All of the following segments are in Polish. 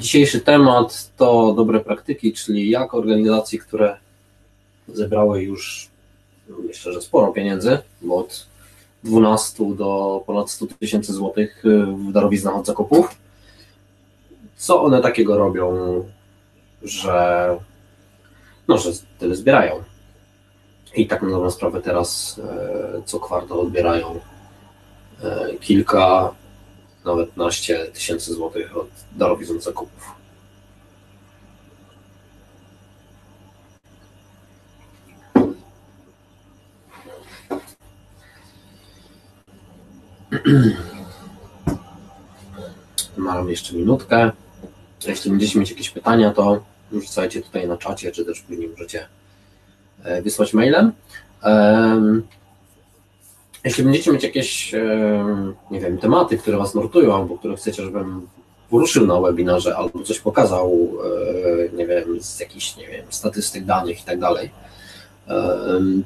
Dzisiejszy temat to dobre praktyki, czyli jak organizacje, które zebrały już myślę, że sporo pieniędzy, bo od 12 do ponad 100 tysięcy złotych w darowiznach od zakupów. Co one takiego robią, że, no, że tyle zbierają? I tak na dobrą sprawę teraz e, co kwartał odbierają e, kilka, nawet naście tysięcy złotych od darowizn zakupów. Mam jeszcze minutkę. Jeśli będziecie mieć jakieś pytania, to rzucajcie tutaj na czacie, czy też później możecie e, wysłać mailem. Jeśli będziecie mieć jakieś, nie wiem, tematy, które Was nurtują, albo które chcecie, żebym poruszył na webinarze, albo coś pokazał, e, nie wiem, z jakichś, nie wiem, statystyk, danych i tak dalej,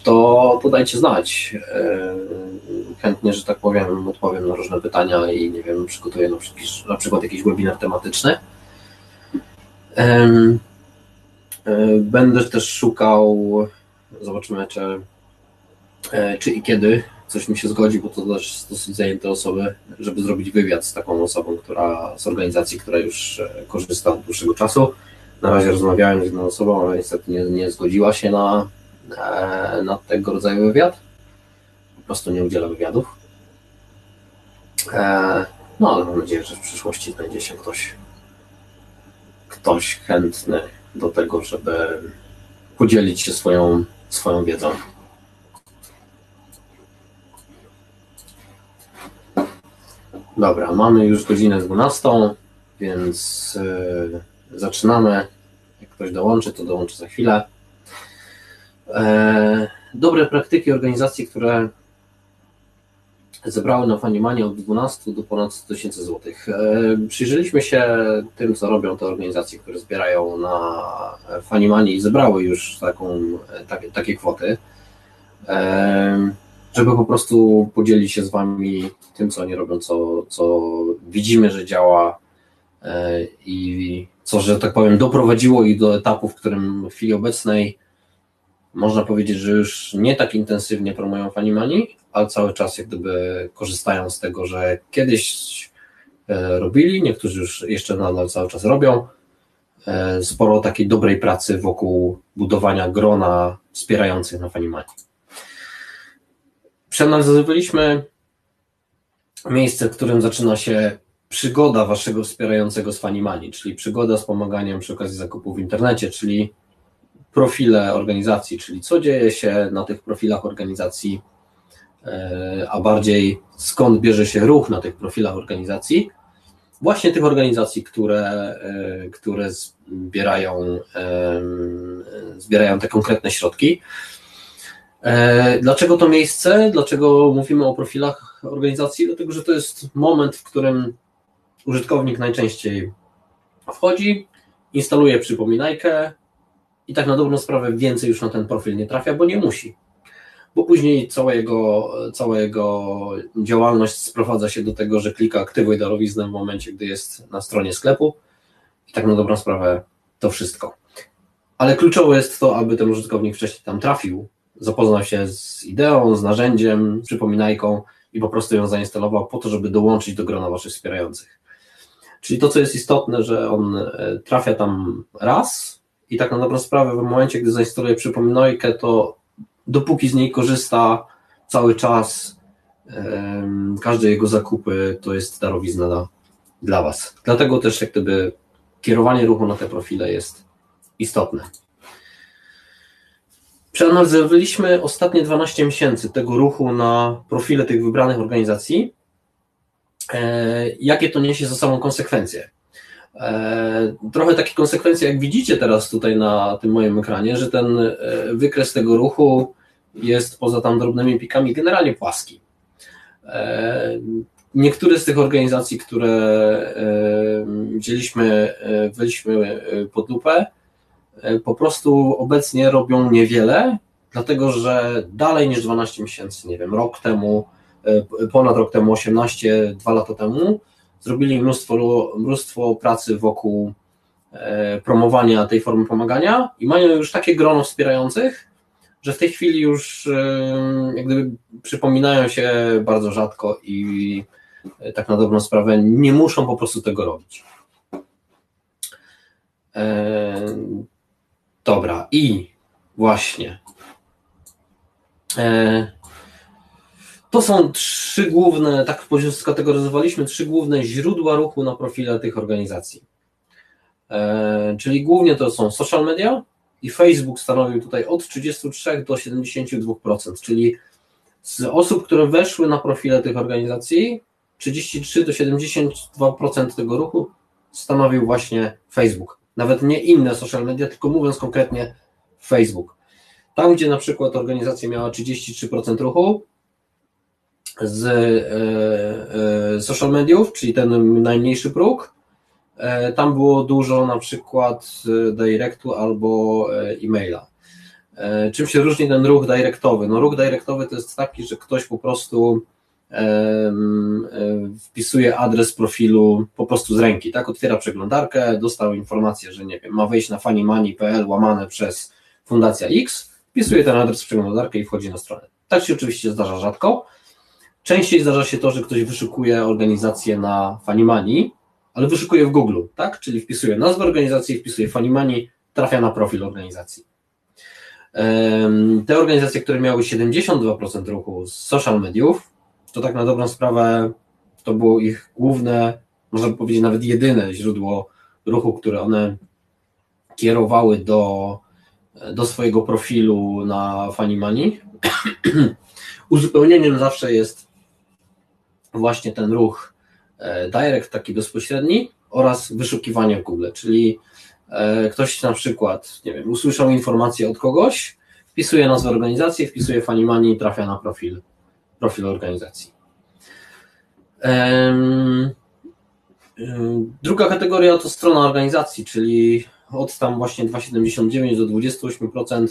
to, to dajcie znać. Chętnie, że tak powiem, odpowiem na różne pytania i nie wiem, przygotuję na, na przykład jakiś webinar tematyczny. E, będę też szukał, zobaczymy, czy, e, czy i kiedy coś mi się zgodzi, bo to też dosyć zajęte osoby, żeby zrobić wywiad z taką osobą, która z organizacji, która już e, korzysta od dłuższego czasu. Na razie rozmawiałem z jedną osobą, ale niestety nie, nie zgodziła się na, e, na tego rodzaju wywiad. Po prostu nie udziela wywiadów. E, no ale mam nadzieję, że w przyszłości znajdzie się ktoś, ktoś chętny do tego, żeby podzielić się swoją, swoją wiedzą. Dobra, mamy już godzinę 12, więc yy, zaczynamy. Jak ktoś dołączy, to dołączy za chwilę. E, dobre praktyki organizacji, które zebrały na Fanimanie od 12 do ponad 100 tysięcy złotych. E, przyjrzeliśmy się tym, co robią te organizacje, które zbierają na Fanimanie i zebrały już taką, takie, takie kwoty. E, żeby po prostu podzielić się z Wami tym, co oni robią, co, co widzimy, że działa e, i co, że tak powiem, doprowadziło ich do etapu, w którym w chwili obecnej można powiedzieć, że już nie tak intensywnie promują Fanimani, ale cały czas jak gdyby korzystają z tego, że kiedyś e, robili, niektórzy już jeszcze nadal cały czas robią, e, sporo takiej dobrej pracy wokół budowania grona wspierających na Fanimani przeanalizowaliśmy miejsce, w którym zaczyna się przygoda waszego wspierającego z Fanimani, czyli przygoda z pomaganiem przy okazji zakupu w internecie, czyli profile organizacji, czyli co dzieje się na tych profilach organizacji, e, a bardziej skąd bierze się ruch na tych profilach organizacji, właśnie tych organizacji, które, e, które zbierają, zbierają te konkretne środki. E, dlaczego to miejsce? Dlaczego mówimy o profilach organizacji? Dlatego, że to jest moment, w którym użytkownik najczęściej wchodzi, instaluje przypominajkę i tak na dobrą sprawę więcej już na ten profil nie trafia, bo nie musi. Bo później cała jego, cała jego działalność sprowadza się do tego, że klika aktywuj darowiznę w momencie, gdy jest na stronie sklepu i tak na dobrą sprawę to wszystko. Ale kluczowe jest to, aby ten użytkownik wcześniej tam trafił, zapoznał się z ideą, z narzędziem, przypominajką i po prostu ją zainstalował po to, żeby dołączyć do grona waszych wspierających. Czyli to, co jest istotne, że on e, trafia tam raz i tak na dobrą sprawę w momencie, gdy zainstaluje przypominajkę, to dopóki z niej korzysta cały czas, każde jego zakupy to jest darowizna dla, dla Was. Dlatego też jak gdyby kierowanie ruchu na te profile jest istotne. Przeanalizowaliśmy ostatnie 12 miesięcy tego ruchu na profile tych wybranych organizacji. E, jakie to niesie za sobą konsekwencje? E, trochę takie konsekwencje, jak widzicie teraz tutaj na tym moim ekranie, że ten e, wykres tego ruchu jest poza tam drobnymi pikami generalnie płaski. Niektóre z tych organizacji, które wzięliśmy, wzięliśmy pod lupę, po prostu obecnie robią niewiele, dlatego że dalej niż 12 miesięcy, nie wiem, rok temu, e, ponad rok temu, 18, dwa lata temu, zrobili mnóstwo, mnóstwo pracy wokół e, promowania tej formy pomagania i mają już takie grono wspierających, że w tej chwili już e, jak gdyby przypominają się bardzo rzadko i tak na dobrą sprawę nie muszą po prostu tego robić. Dobra, i właśnie to są trzy główne, tak skategoryzowaliśmy, trzy główne źródła ruchu na profile tych organizacji. E, czyli głównie to są social media i Facebook stanowił tutaj od 33 do 72%, czyli z osób, które weszły na profile tych organizacji, 33 do 72% tego ruchu stanowił właśnie Facebook. Nawet nie inne social media, tylko mówiąc konkretnie Facebook. Tam, gdzie na przykład organizacja miała 33% ruchu, z e, e, social mediów, czyli ten najmniejszy próg. E, tam było dużo na przykład directu albo e-maila. Czym się różni ten ruch directowy? No ruch directowy to jest taki, że ktoś po prostu wpisuje adres profilu po prostu z ręki, tak? Otwiera przeglądarkę, dostał informację, że nie wiem, ma wejść na funnymoney.pl łamane przez Fundacja X, wpisuje ten adres w przeglądarkę i wchodzi na stronę. Tak się oczywiście zdarza rzadko, Częściej zdarza się to, że ktoś wyszukuje organizację na Fanimani, ale wyszukuje w Google, tak? Czyli wpisuje nazwę organizacji, wpisuje Fanimani, trafia na profil organizacji. Te organizacje, które miały 72% ruchu z social mediów, to tak na dobrą sprawę to było ich główne, można powiedzieć nawet jedyne źródło ruchu, które one kierowały do, do swojego profilu na Fanimani. Uzupełnieniem zawsze jest właśnie ten ruch e, direct, taki bezpośredni oraz wyszukiwanie w Google, czyli e, ktoś na przykład, nie wiem, usłyszał informację od kogoś, wpisuje nazwę organizacji, wpisuje Funny Money i trafia na profil, profil organizacji. Druga kategoria to strona organizacji, czyli od tam właśnie 2,79 do 28%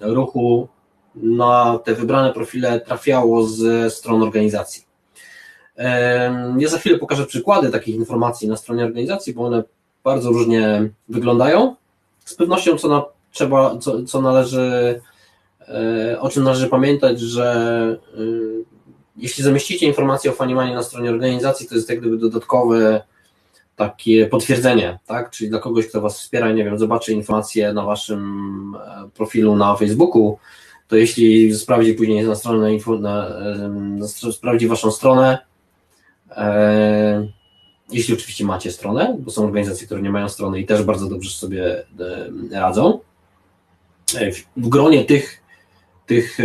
ruchu na te wybrane profile trafiało ze stron organizacji. Ja za chwilę pokażę przykłady takich informacji na stronie organizacji, bo one bardzo różnie wyglądają. Z pewnością, co, na, trzeba, co, co należy, e, o czym należy pamiętać, że e, jeśli zamieścicie informację o Fanimanie na stronie organizacji, to jest jak gdyby dodatkowe takie potwierdzenie, tak? Czyli dla kogoś, kto Was wspiera, nie wiem, zobaczy informacje na Waszym e, profilu na Facebooku, to jeśli sprawdzi później na stronę, na, na, sprawdzi Waszą stronę, E, jeśli oczywiście macie stronę, bo są organizacje, które nie mają strony i też bardzo dobrze sobie radzą. E, w gronie tych, tych,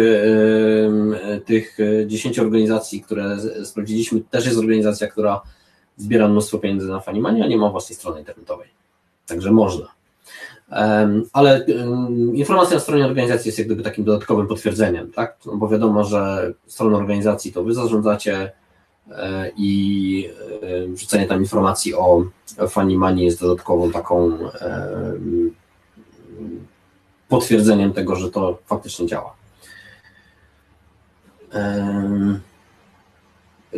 tych 10 organizacji, które sprawdziliśmy, też jest organizacja, która zbiera mnóstwo pieniędzy na Fanimanie, a nie ma własnej strony internetowej. Także można. Ale informacja na stronie organizacji jest jak gdyby takim dodatkowym potwierdzeniem, tak? No bo wiadomo, że stroną organizacji to wy zarządzacie, E, i e, wrzucenie tam informacji o Fanny jest dodatkową taką e, potwierdzeniem tego, że to faktycznie działa.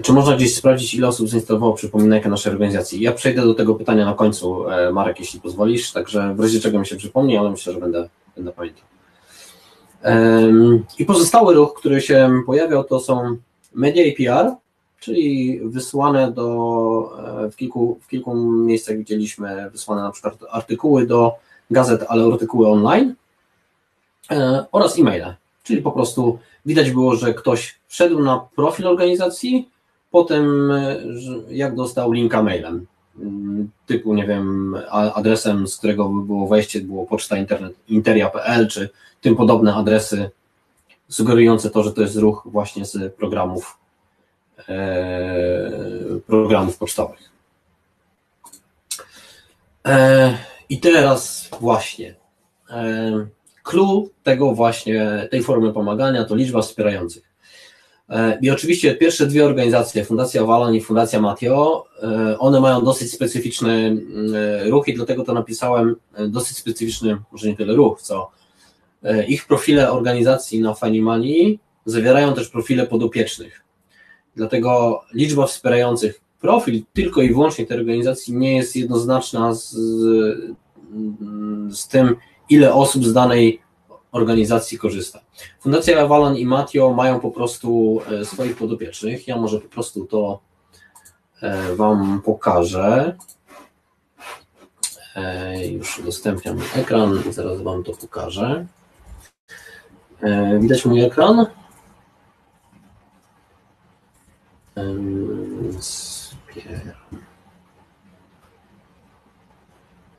Czy można gdzieś sprawdzić, ile osób zainstalowało przypominajkę naszej organizacji? Ja przejdę do tego pytania na końcu, Marek, jeśli pozwolisz, także w razie czego mi się przypomni, ale myślę, że będę, będę pamiętał. I pozostały ruch, który się pojawiał, to są media i PR, czyli wysłane do, e, w kilku, w kilku miejscach widzieliśmy wysłane na przykład artykuły do gazet, ale artykuły online e, oraz e-maile, czyli po prostu widać było, że ktoś wszedł na profil organizacji, potem e, jak dostał linka mailem, mm, typu, nie wiem, adresem, z którego by było wejście, było poczta internet, interia.pl, czy tym podobne adresy sugerujące to, że to jest ruch właśnie z programów E, programów pocztowych. E, I teraz właśnie clue tego właśnie, tej formy pomagania to liczba wspierających. I oczywiście pierwsze dwie organizacje, Fundacja Walon i Fundacja Matio, one mają dosyć specyficzny ruch i dlatego to napisałem dosyć specyficzny, może nie tyle ruch, co ich profile organizacji na Funny zawierają też profile podopiecznych. Dlatego liczba wspierających profil tylko i wyłącznie tej organizacji nie jest jednoznaczna z, z tym, ile osób z danej organizacji korzysta. Fundacja Avalon i Matio mają po prostu e, swoich podopiecznych. Ja może po prostu to e, Wam pokażę. E, już udostępniam ekran, zaraz Wam to pokażę. Widać mój ekran?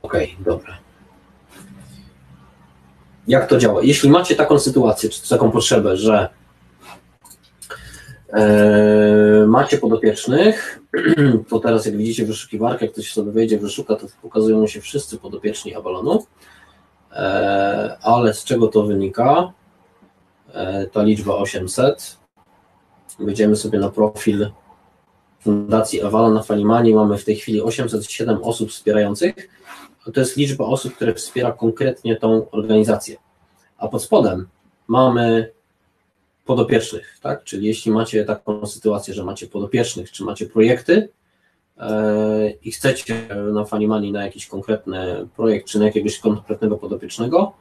Ok, dobra jak to działa. Jeśli macie taką sytuację, czy taką potrzebę, że e, macie podopiecznych, to teraz jak widzicie wyszukiwarkę, jak ktoś sobie wejdzie, wyszuka, to pokazują mu się wszyscy podopieczni Avalonu, e, ale z czego to wynika? E, ta liczba 800. Wejdziemy sobie na profil Fundacji Avalon na Fanimani, mamy w tej chwili 807 osób wspierających, to jest liczba osób, które wspiera konkretnie tą organizację. A pod spodem mamy podopiecznych, tak? Czyli jeśli macie taką sytuację, że macie podopiecznych, czy macie projekty yy, i chcecie na Fanimani na jakiś konkretny projekt, czy na jakiegoś konkretnego podopiecznego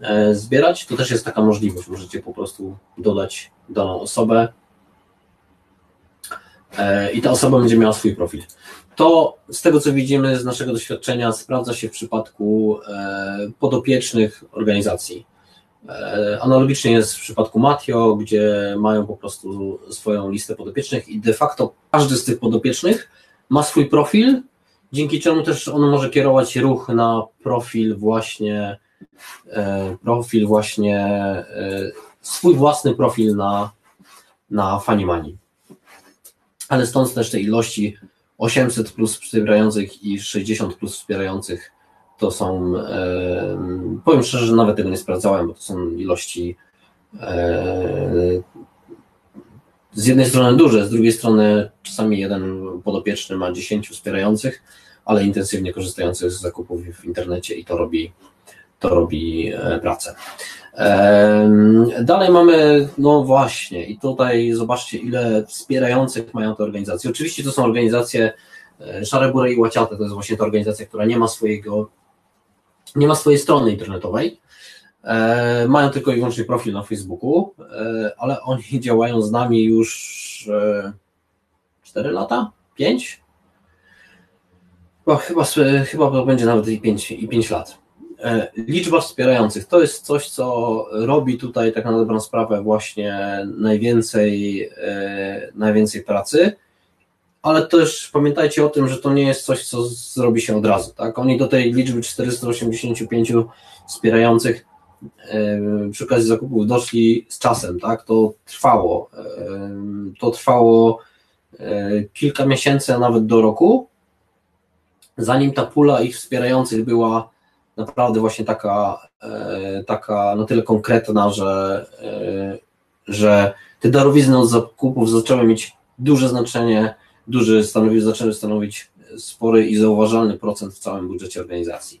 yy, zbierać, to też jest taka możliwość. Możecie po prostu dodać daną osobę i ta osoba będzie miała swój profil. To z tego, co widzimy z naszego doświadczenia, sprawdza się w przypadku e, podopiecznych organizacji. E, analogicznie jest w przypadku Matio, gdzie mają po prostu swoją listę podopiecznych i de facto każdy z tych podopiecznych ma swój profil, dzięki czemu też on może kierować ruch na profil właśnie, e, profil właśnie, swój własny profil na, na Fanimani. Ale stąd też te ilości 800 plus wspierających i 60 plus wspierających to są, powiem szczerze, że nawet tego nie sprawdzałem, bo to są ilości z jednej strony duże, z drugiej strony czasami jeden podopieczny ma 10 wspierających, ale intensywnie korzystających z zakupów w internecie i to robi, to robi e, pracę. Dalej mamy, no właśnie, i tutaj zobaczcie, ile wspierających mają te organizacje. Oczywiście to są organizacje e, Szare Bury i Łaciate, to jest właśnie ta organizacja, która nie ma swojego, nie ma swojej strony internetowej, e, mają tylko i wyłącznie profil na Facebooku, e, ale oni działają z nami już 4 lata? 5? Chyba, chyba, chyba będzie nawet i 5, i 5 lat. E, liczba wspierających to jest coś, co robi tutaj tak na dobrą sprawę właśnie najwięcej, e, najwięcej pracy, ale też pamiętajcie o tym, że to nie jest coś, co zrobi się od razu. Tak? Oni do tej liczby 485 wspierających e, przy okazji zakupów doszli z czasem, tak? To trwało. To trwało kilka miesięcy, a nawet do roku, zanim ta pula ich wspierających była naprawdę właśnie taka, e, taka na tyle konkretna, że, e, że te darowizny od zakupów zaczęły mieć duże znaczenie, duży stanowi, zaczęły stanowić spory i zauważalny procent w całym budżecie organizacji.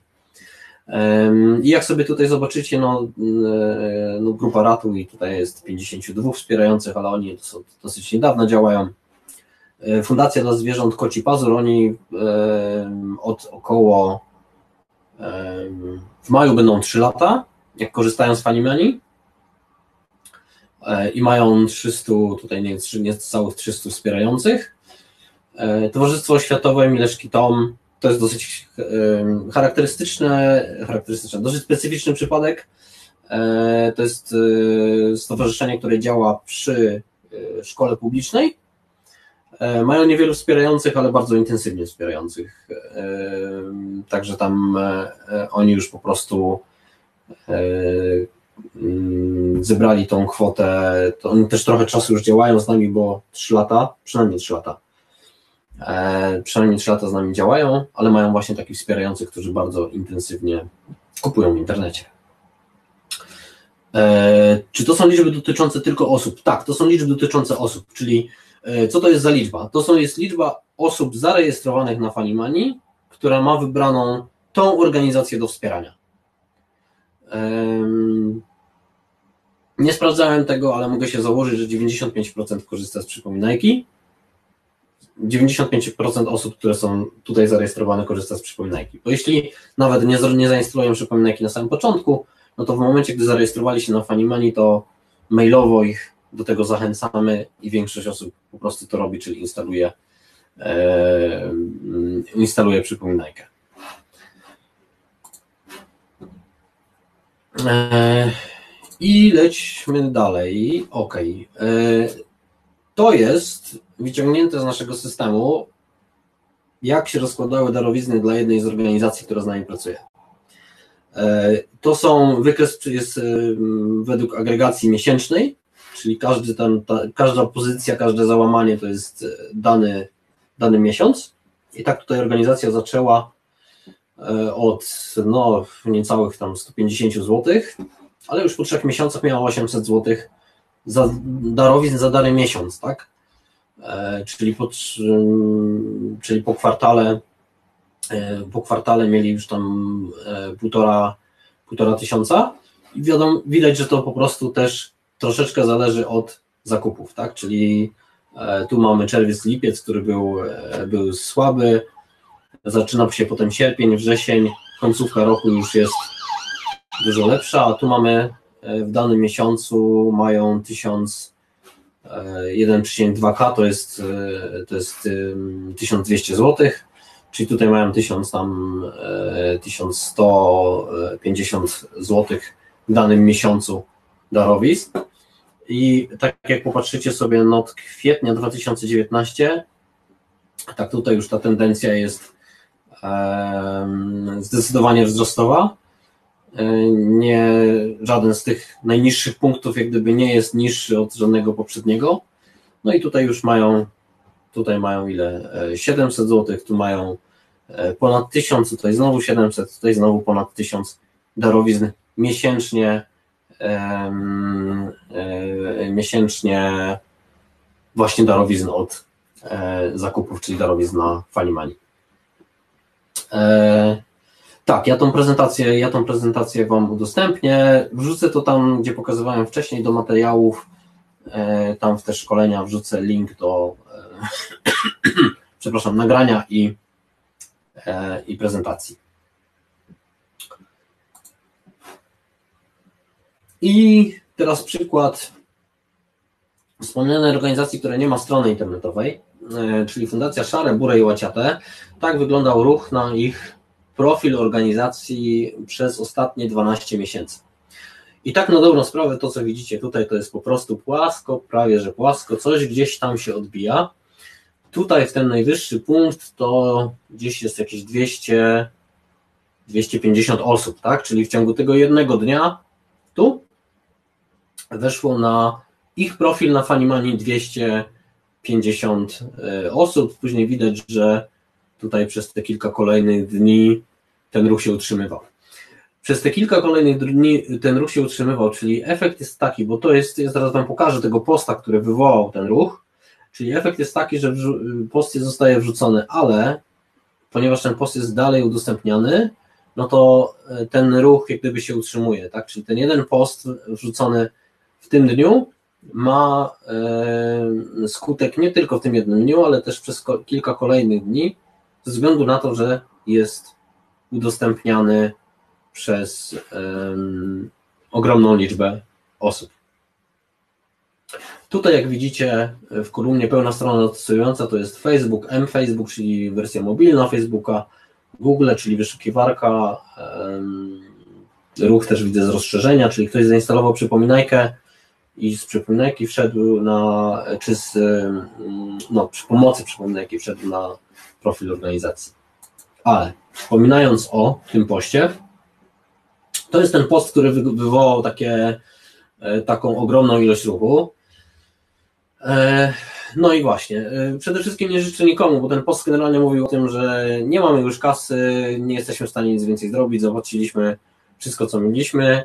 I jak sobie tutaj zobaczycie, no, e, no grupa Ratu i tutaj jest 52 wspierających, ale oni dosyć niedawno działają. Fundacja dla Zwierząt Koci Pazur, oni od około w maju będą 3 lata, jak korzystają z Fanimani e, i mają 300, tutaj nie, nie całych 300 wspierających. E, Towarzystwo Światowe Mileszki Tom to jest dosyć charakterystyczne, charakterystyczne, dosyć specyficzny przypadek. E, to jest stowarzyszenie, które działa przy szkole publicznej E, mają niewielu wspierających, ale bardzo intensywnie wspierających. E, także tam e, oni już po prostu mm, zebrali tą kwotę. To oni też trochę czasu już działają z nami, bo 3 lata, przynajmniej 3 lata. Przynajmniej 3 lata z nami działają, ale mają właśnie takich wspierających, którzy bardzo intensywnie kupują w internecie. Czy to są liczby dotyczące tylko osób? Tak, to są liczby dotyczące osób, czyli E, co to jest za liczba? To są, jest liczba osób zarejestrowanych na Fanimani, która ma wybraną tą organizację do wspierania. Nie sprawdzałem tego, ale mogę się założyć, że 95% korzysta z przypominajki. 95% osób, które są tutaj zarejestrowane, korzysta z przypominajki. Bo jeśli nawet nie, nie zainstalują przypominajki na samym początku, no to w momencie, gdy zarejestrowali się na Funimani, to mailowo ich do tego zachęcamy i większość osób po prostu to robi, czyli instaluje, e, instaluje przypominajkę. E, I lećmy dalej. OK. E, to jest wyciągnięte z naszego systemu, jak się rozkładały darowizny dla jednej z organizacji, która z nami pracuje. To są, wykres jest według agregacji miesięcznej, czyli każdy tam, ta, każda pozycja, każde załamanie to jest e, dany, dany miesiąc. I tak tutaj organizacja zaczęła od no, niecałych tam 150 zł, ale już po trzech miesiącach miała 800 zł za darowizn za dany miesiąc, tak? Czyli po, czyli po kwartale E, po kwartale mieli już tam e, półtora, półtora tysiąca i wiadomo, widać, że to po prostu też troszeczkę zależy od zakupów, tak? Czyli e, tu mamy czerwiec, lipiec, który był, był słaby, zaczyna się potem sierpień, wrzesień, końcówka roku już jest dużo lepsza, a tu mamy w danym miesiącu mają 1000 1,2K to jest, to jest 1200 złotych czyli tutaj mają 1000 tam 1150 e, zł w danym miesiącu darowizn. I tak jak popatrzycie sobie od kwietnia 2019, tak tutaj już ta tendencja jest zdecydowanie wzrostowa. E, nie, żaden z tych najniższych punktów jak gdyby nie jest niższy od żadnego poprzedniego. No i tutaj już mają tutaj mają ile? 700 e, zł, tu mają e, ponad 1000, tutaj znowu 700, tutaj znowu ponad 1000 darowizn miesięcznie, miesięcznie właśnie darowizn od zakupów, czyli darowizn na Funimani. Tak, ja tą prezentację, ja tą prezentację Wam udostępnię. Wrzucę to tam, gdzie pokazywałem wcześniej do materiałów. Tam w te szkolenia wrzucę link do przepraszam, nagrania i, e, i prezentacji. I teraz przykład wspomnianej organizacji, która nie ma strony internetowej, e, czyli Fundacja Szare, Bure i Łaciate. Tak wyglądał ruch na ich profil organizacji przez ostatnie 12 miesięcy. I tak na dobrą sprawę to, co widzicie tutaj, to jest po prostu płasko, prawie że płasko, coś gdzieś tam się odbija. Tutaj w ten najwyższy punkt to gdzieś jest jakieś 200, 250 osób, tak? Czyli w ciągu tego jednego dnia tu weszło na ich profil na Fanimani 250 e, osób. Później widać, że tutaj przez te kilka kolejnych dni ten ruch się utrzymywał. Przez te kilka kolejnych dni ten ruch się utrzymywał, czyli efekt jest taki, bo to jest, ja zaraz Wam pokażę tego posta, który wywołał ten ruch, Czyli efekt jest taki, że post zostaje wrzucony, ale ponieważ ten post jest dalej udostępniany, no to e, ten ruch jak gdyby się utrzymuje, tak? Czyli ten jeden post wrzucony tym dniu ma e, skutek nie tylko w tym jednym dniu, ale też przez kilka kolejnych dni, ze względu na to, że jest udostępniany przez ogromną liczbę osób. Tutaj, jak widzicie, w kolumnie pełna strona dotycząca to jest Facebook, M-Facebook, czyli wersja mobilna Facebooka, Google, czyli wyszukiwarka, ruch też widzę z rozszerzenia, czyli ktoś zainstalował przypominajkę i z przypominajki wszedł na, czy z, no, przy pomocy przypominajki wszedł na profil organizacji. Ale wspominając o tym poście, to jest ten post, który wywołał takie, e, taką ogromną ilość ruchu. E, no i właśnie, e, przede wszystkim nie życzę nikomu, bo ten post generalnie mówił o tym, że nie mamy już kasy, nie jesteśmy w stanie nic więcej zrobić, zapłaciliśmy wszystko, co mieliśmy.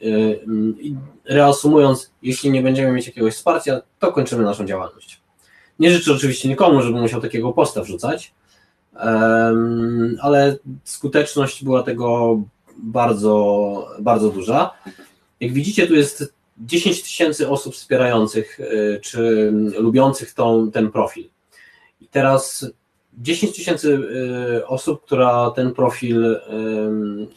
I reasumując, jeśli nie będziemy mieć jakiegoś wsparcia, to kończymy naszą działalność. Nie życzę oczywiście nikomu, żeby musiał takiego posta wrzucać, ale skuteczność była tego bardzo, bardzo duża. Jak widzicie, tu jest 10 tysięcy osób wspierających y, czy lubiących tą, ten profil. I teraz 10 tysięcy osób, która ten profil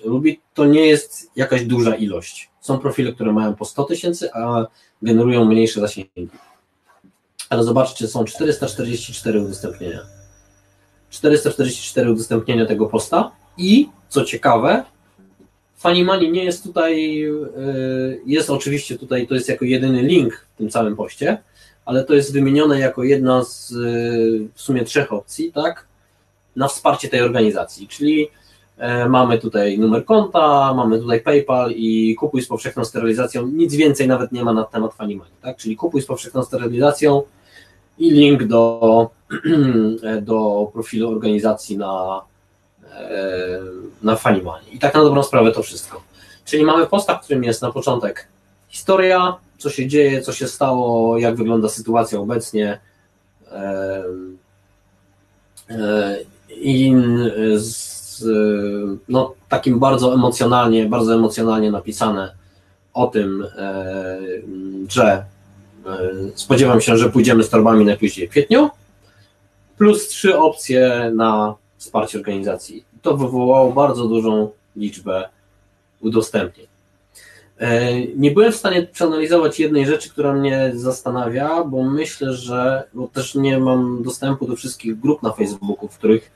lubi, to nie jest jakaś duża ilość. Są profile, które mają po 100 tysięcy, a generują mniejsze zasięgi. Ale zobaczcie, są 444 udostępnienia. 444 udostępnienia tego posta i co ciekawe, Funny nie jest tutaj, y, jest oczywiście tutaj, to jest jako jedyny link w tym całym poście, ale to jest wymienione jako jedna z y, w sumie trzech opcji, tak, na wsparcie tej organizacji, czyli mamy tutaj numer konta, mamy tutaj PayPal i kupuj z powszechną sterylizacją, nic więcej nawet nie ma na temat Funny tak, czyli kupuj z powszechną sterylizacją i link do, do profilu organizacji na, e, na Funny I tak na dobrą sprawę to wszystko. Czyli mamy posta, w którym jest na początek historia, co się dzieje, co się stało, jak wygląda sytuacja obecnie. I z, no, takim bardzo emocjonalnie, bardzo emocjonalnie napisane o tym, że spodziewam się, że pójdziemy z torbami najpóźniej w kwietniu, plus trzy opcje na wsparcie organizacji. To wywołało bardzo dużą liczbę udostępnień. E, nie byłem w stanie przeanalizować jednej rzeczy, która mnie zastanawia, bo myślę, że, bo też nie mam dostępu do wszystkich grup na Facebooku, w których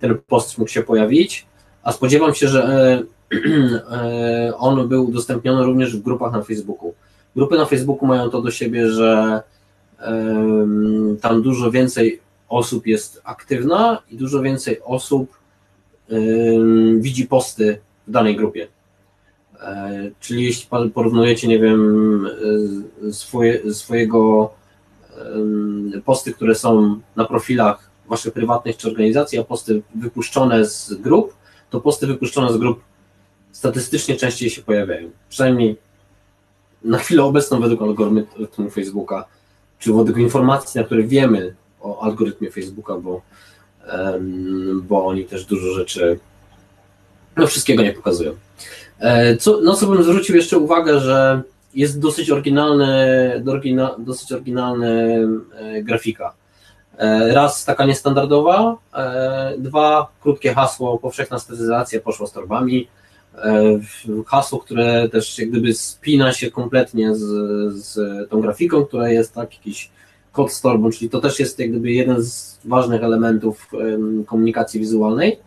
ten post mógł się pojawić, a spodziewam się, że e, e, on był udostępniony również w grupach na Facebooku. Grupy na Facebooku mają to do siebie, że tam dużo więcej osób jest aktywna i dużo więcej osób widzi posty w danej grupie. E, czyli jeśli porównujecie, nie wiem, swoje, swojego posty, które są na profilach waszych prywatnych czy organizacji, a posty wypuszczone z grup, to posty wypuszczone z grup statystycznie częściej się pojawiają. Przynajmniej na chwilę obecną według algorytmu Facebooka, czy według informacji, na które wiemy o algorytmie Facebooka, bo, bo oni też dużo rzeczy, no wszystkiego nie pokazują. E, co, no co bym zwrócił jeszcze uwagę, że jest dosyć oryginalny, dosyć oryginalny e, grafika. E, raz taka niestandardowa, dwa krótkie hasło, powszechna stylizacja poszło z torbami. Hasło, które też jak gdyby spina się kompletnie z, z tą grafiką, która jest tak jakiś kod z torbą, czyli to też jest jak gdyby jeden z ważnych elementów komunikacji wizualnej.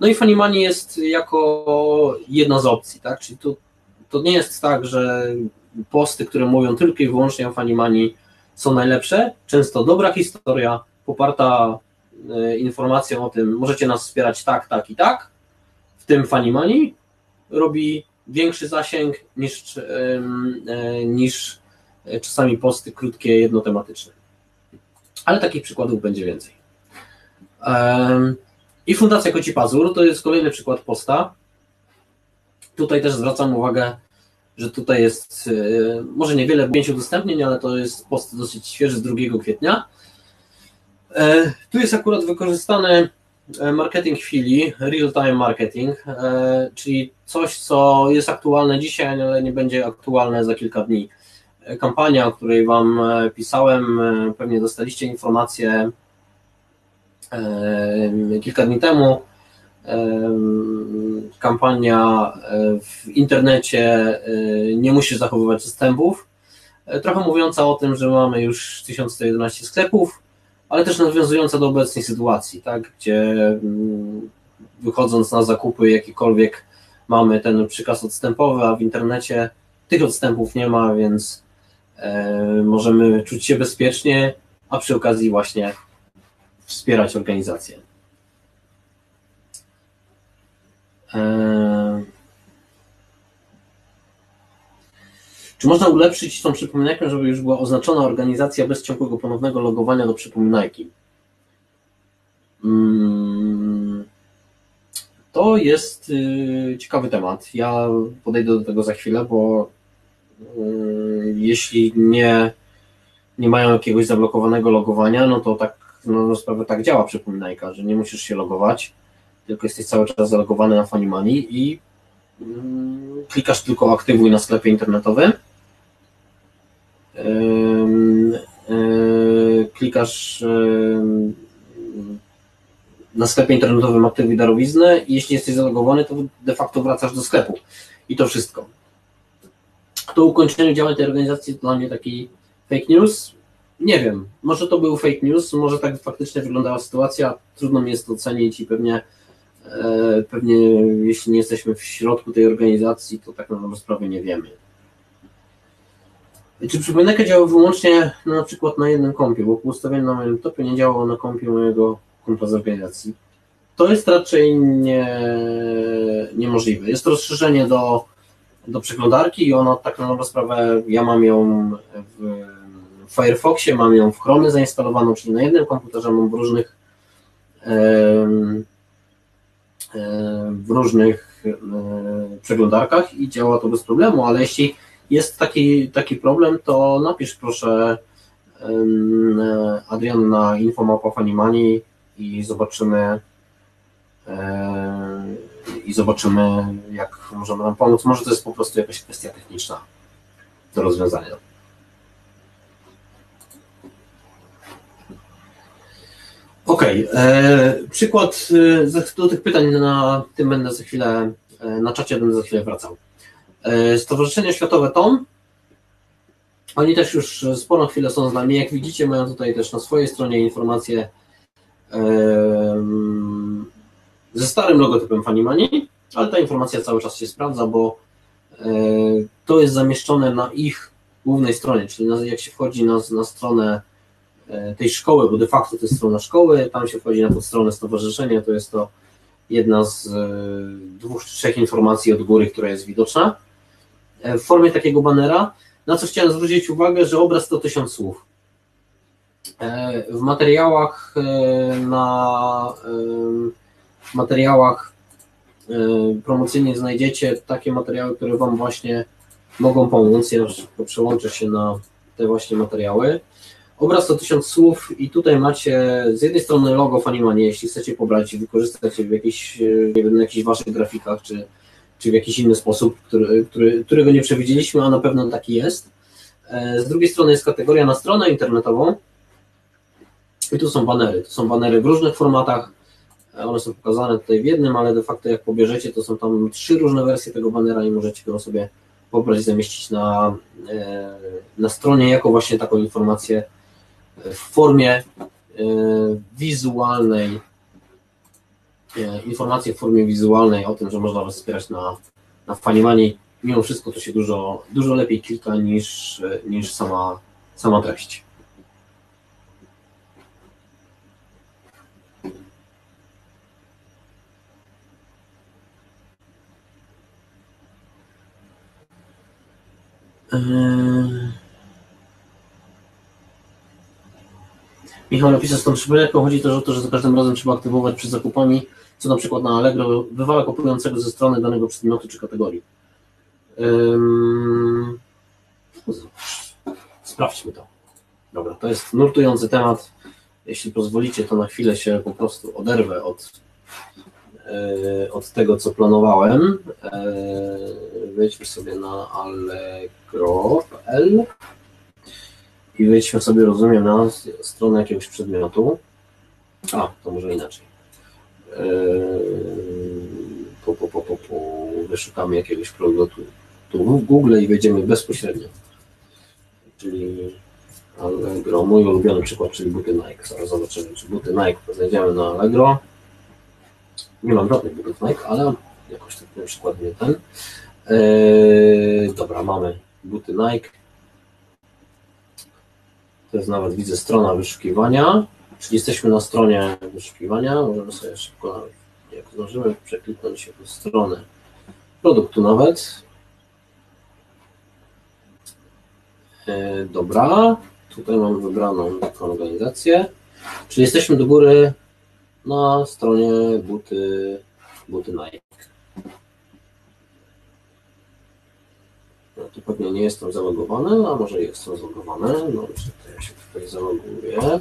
No i Money jest jako jedna z opcji, tak? Czyli to, to nie jest tak, że posty, które mówią tylko i wyłącznie o Money są najlepsze. Często dobra historia, poparta e, informacją o tym, możecie nas wspierać tak, tak i tak, w tym Funny Money robi większy zasięg niż, e, niż czasami posty krótkie, jednotematyczne. Ale takich przykładów będzie więcej. I Fundacja Koci Pazur to jest kolejny przykład posta. Tutaj też zwracam uwagę, że tutaj jest e, może niewiele pięciu udostępnień, ale to jest post dosyć świeży z 2 kwietnia. E, tu jest akurat wykorzystany e, marketing chwili, real-time marketing, czyli coś, co jest aktualne dzisiaj, ale nie będzie aktualne za kilka dni. Kampania, o której Wam pisałem, pewnie dostaliście informację kilka dni temu kampania e, w internecie e, nie musi zachowywać zastępów, e, trochę mówiąca o tym, że mamy już 1111 sklepów, ale też nawiązująca do obecnej sytuacji, tak, gdzie mm, wychodząc na zakupy jakikolwiek mamy ten przykaz odstępowy, a w internecie tych odstępów nie ma, więc możemy czuć się bezpiecznie, a przy okazji właśnie wspierać organizację. Eee... Czy można ulepszyć tą przypominajkę, żeby już była oznaczona organizacja bez ciągłego ponownego logowania do przypominajki? Hmm. To jest y, ciekawy temat. Ja podejdę do tego za chwilę, bo y, jeśli nie, nie mają jakiegoś zablokowanego logowania, no to tak no, sprawę tak działa przypominajka, że nie musisz się logować, tylko jesteś cały czas zalogowany na Funny i mm, klikasz tylko aktywuj na sklepie internetowym. Yy, klikasz, na sklepie internetowym aktywuj darowiznę i jeśli jesteś zalogowany, to de facto wracasz do sklepu. I to wszystko. To ukończenie działań tej organizacji to dla mnie taki fake news. Nie wiem, może to był fake news, może tak faktycznie wyglądała sytuacja, trudno mi jest to ocenić i pewnie, pewnie jeśli nie jesteśmy w środku tej organizacji, to tak naprawdę sprawę nie wiemy. Czy przypominajka działa wyłącznie na, na przykład na jednym kompie, bo po ustawieniu na moim topie nie działało na kompie mojego kompa z organizacji. To jest raczej nie, niemożliwe. Jest rozszerzenie do, do przeglądarki i ona tak na dobrą sprawę, ja mam ją w Firefoxie, mam ją w Chromie zainstalowaną, czyli na jednym komputerze mam w różnych w różnych przeglądarkach i działa to bez problemu, ale jeśli jest taki, taki problem, to napisz proszę Adrian na infomapa Fanimani i zobaczymy i zobaczymy, jak możemy nam pomóc. Może to jest po prostu jakaś kwestia techniczna do rozwiązania. Okej, okay. E, przykład e, do tych pytań na tym będę za chwilę, e, na czacie będę za chwilę wracał. Stowarzyszenie Światowe TOM, oni też już sporo chwilę są z nami, jak widzicie mają tutaj też na swojej stronie informacje ze starym logotypem Fanimani, ale ta informacja cały czas się sprawdza, bo to jest zamieszczone na ich głównej stronie, czyli jak się wchodzi na, na stronę tej szkoły, bo de facto to jest strona szkoły, tam się wchodzi na podstronę stowarzyszenia, to jest to jedna z e, dwóch czy trzech informacji od góry, która jest widoczna. E, w formie takiego banera, na co chciałem zwrócić uwagę, że obraz to tysiąc słów. W materiałach na w materiałach promocyjnych znajdziecie takie materiały, które Wam właśnie mogą pomóc. Ja przełączę się na te właśnie materiały. Obraz to tysiąc słów i tutaj macie z jednej strony logo Fanimanie, jeśli chcecie pobrać i wykorzystać je w jakichś, nie wiem, jakichś waszych grafikach, czy, czy w jakiś inny sposób, który, który, którego nie przewidzieliśmy, a na pewno taki jest. E, z drugiej strony jest kategoria na stronę internetową i tu są banery. To są banery w różnych formatach, e, one są pokazane tutaj w jednym, ale de facto jak pobierzecie, to są tam trzy różne wersje tego banera i możecie go sobie pobrać, zamieścić na, e, na stronie jako właśnie taką informację w formie e, wizualnej, e, informacje w formie wizualnej o tym, że można Was wspierać na, na Fanimani. Mimo wszystko to się dużo, dużo lepiej klika niż, niż sama, sama treść. Yy... Michał napisał, z tą przypominką chodzi też o to, że za każdym razem trzeba aktywować przed zakupami, co na przykład na Allegro wywala kupującego ze strony danego przedmiotu czy kategorii. Um, sprawdźmy to. Dobra, to jest nurtujący temat. Jeśli pozwolicie, to na chwilę się po prostu oderwę od, e, od tego, co planowałem. E, wejdźmy sobie na allegro.pl i wejdźmy sobie, rozumiem, na stronę jakiegoś przedmiotu. A, to może inaczej. Po, po, po, po, po. Wyszukamy jakiegoś produktu tu w Google i wejdziemy bezpośrednio. Czyli Allegro, mój ulubiony przykład, czyli buty Nike. Zaraz zobaczymy, czy buty Nike znajdziemy na Allegro. Nie mam żadnych butów Nike, ale jakoś tak na przykład nie ten. Yy, dobra, mamy buty Nike. To nawet, widzę, strona wyszukiwania, czyli jesteśmy na stronie wyszukiwania. Możemy sobie szybko, jak zdążymy, przekliknąć się w stronę produktu nawet. E, dobra, tutaj mam wybraną organizację, czyli jesteśmy do góry na stronie buty, buty Nike. No tu pewnie nie jestem zalogowany, a może jestem zalogowany. No, to ja się tutaj zaloguję.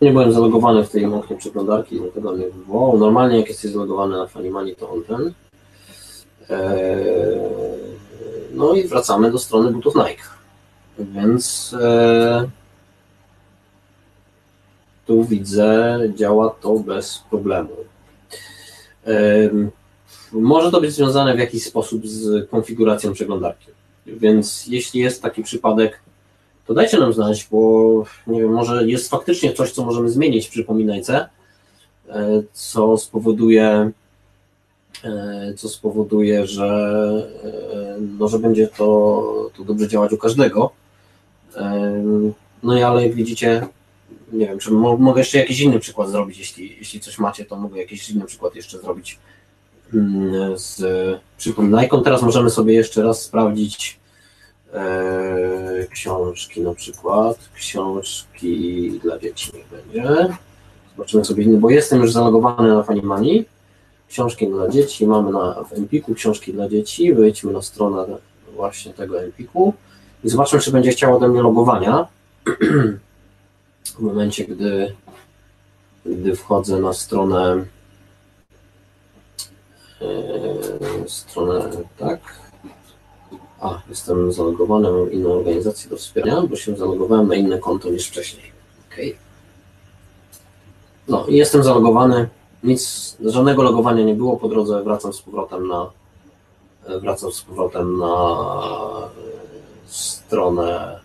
Nie byłem zalogowany w tej oknie przeglądarki, dlatego mnie wywołał. Normalnie jak jesteś zalogowany na Fanimani, to on ten. Eee, no i wracamy do strony butów Nike. Więc eee, tu widzę, działa to bez problemu. Może to być związane w jakiś sposób z konfiguracją przeglądarki. Więc jeśli jest taki przypadek, to dajcie nam znać, bo nie wiem, może jest faktycznie coś, co możemy zmienić w przypominajce, e, co spowoduje, e, co spowoduje, że, e, no, że będzie to, to dobrze działać u każdego. No i ale jak widzicie, nie wiem, czy mogę jeszcze jakiś inny przykład zrobić, jeśli, jeśli coś macie, to mogę jakiś inny przykład jeszcze zrobić z przypominajką. Teraz możemy sobie jeszcze raz sprawdzić e, książki na przykład, książki dla dzieci niech będzie. Zobaczymy sobie inny, bo jestem już zalogowany na Fanimani. Książki dla dzieci mamy na, w Empiku, książki dla dzieci. Wejdźmy na stronę właśnie tego Empiku i zobaczmy, czy będzie chciało ode mnie logowania. w momencie, gdy, gdy wchodzę na stronę e, stronę, tak, a, jestem zalogowany, mam inną organizację do wspierania, bo się zalogowałem na inne konto niż wcześniej. Ok. No i jestem zalogowany, nic, żadnego logowania nie było po drodze, wracam z powrotem na wracam z powrotem na stronę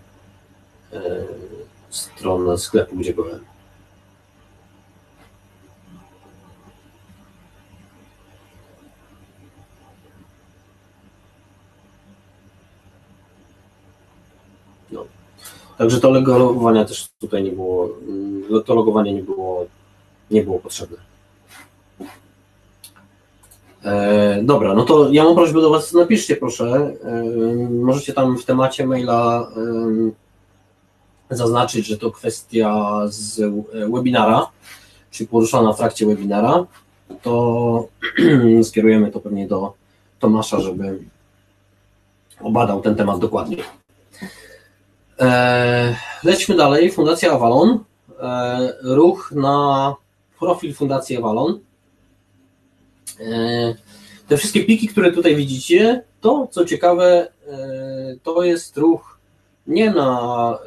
e, stronę sklepu, gdzie byłem. Także to logowanie też tutaj nie było, mm, to logowanie nie było, nie było potrzebne. E, dobra, no to ja mam prośbę do Was, napiszcie proszę, e, możecie tam w temacie maila e, zaznaczyć, że to kwestia z webinara, czy poruszona w trakcie webinara, to skierujemy to pewnie do Tomasza, żeby obadał ten temat dokładnie. E, lećmy dalej. Fundacja Avalon. E, ruch na profil Fundacji Avalon. E, te wszystkie pliki, które tutaj widzicie, to co ciekawe, to jest ruch nie na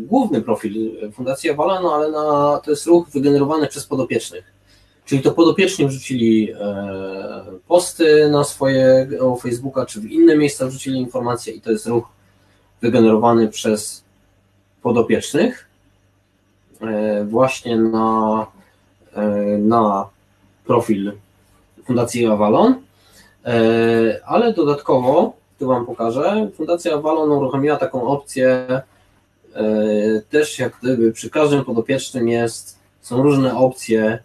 główny profil Fundacji Avalon, ale na, to jest ruch wygenerowany przez podopiecznych. Czyli to podopieczni wrzucili posty na swoje Facebooka, czy w inne miejsca wrzucili informacje i to jest ruch wygenerowany przez podopiecznych e, właśnie na, e, na profil Fundacji Avalon, ale dodatkowo tu Wam pokażę. Fundacja Avalon uruchomiła taką opcję, e, też jak gdyby przy każdym podopiecznym jest, są różne opcje,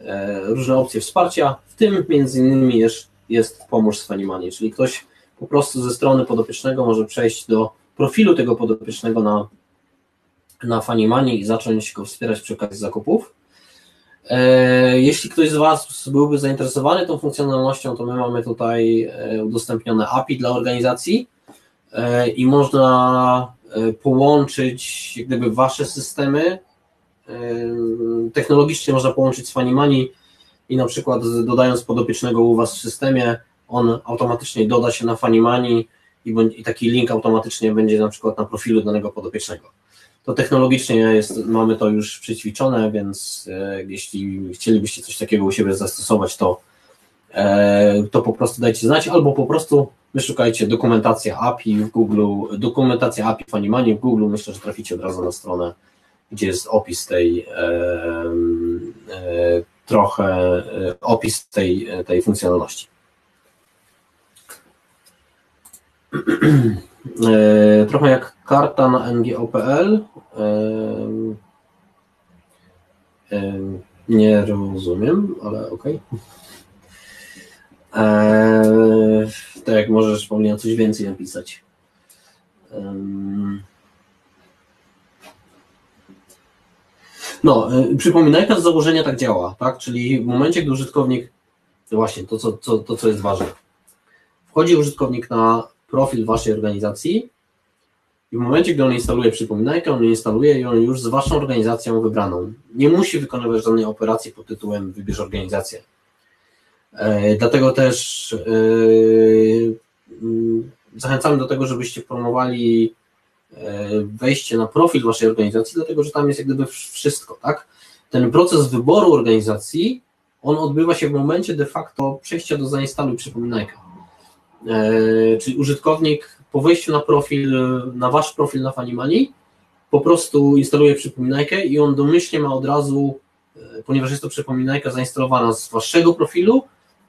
e, różne opcje wsparcia, w tym między innymi jest, jest pomóż z Fanimani, czyli ktoś po prostu ze strony podopiecznego może przejść do profilu tego podopiecznego na, na Fanimani i zacząć go wspierać przy okazji zakupów. E, jeśli ktoś z Was byłby zainteresowany tą funkcjonalnością, to my mamy tutaj e, udostępnione API dla organizacji e, i można połączyć jak gdyby Wasze systemy. Technologicznie można połączyć z Fanimani i na przykład dodając podopiecznego u Was w systemie, on automatycznie doda się na Fanimani i, i taki link automatycznie będzie na przykład na profilu danego podopiecznego to technologicznie jest, mamy to już przećwiczone, więc e, jeśli chcielibyście coś takiego u siebie zastosować, to, e, to po prostu dajcie znać, albo po prostu wyszukajcie dokumentacja API w Google, dokumentacja API Funimani w Google, myślę, że traficie od razu na stronę, gdzie jest opis tej e, trochę opis tej, tej funkcjonalności. E, trochę jak karta na ngo.pl. E, e, nie rozumiem, ale okej. Okay. Tak jak możesz wspomnieć coś więcej napisać. No, przypominajka z założenia tak działa, tak? Czyli w momencie, gdy użytkownik, właśnie to, co, to, to, co jest ważne, wchodzi użytkownik na profil waszej organizacji i w momencie, gdy on instaluje przypominajkę, on instaluje ją już z waszą organizacją wybraną. Nie musi wykonywać żadnej operacji pod tytułem wybierz organizację. E, dlatego też e, mm, zachęcamy do tego, żebyście promowali e, wejście na profil waszej organizacji, dlatego że tam jest jak gdyby wszystko, tak? ten proces wyboru organizacji, on odbywa się w momencie de facto przejścia do zainstaluj przypominajka. E, czyli użytkownik po wejściu na profil, na wasz profil na Fanimani, po prostu instaluje przypominajkę i on domyślnie ma od razu, e, ponieważ jest to przypominajka zainstalowana z waszego profilu,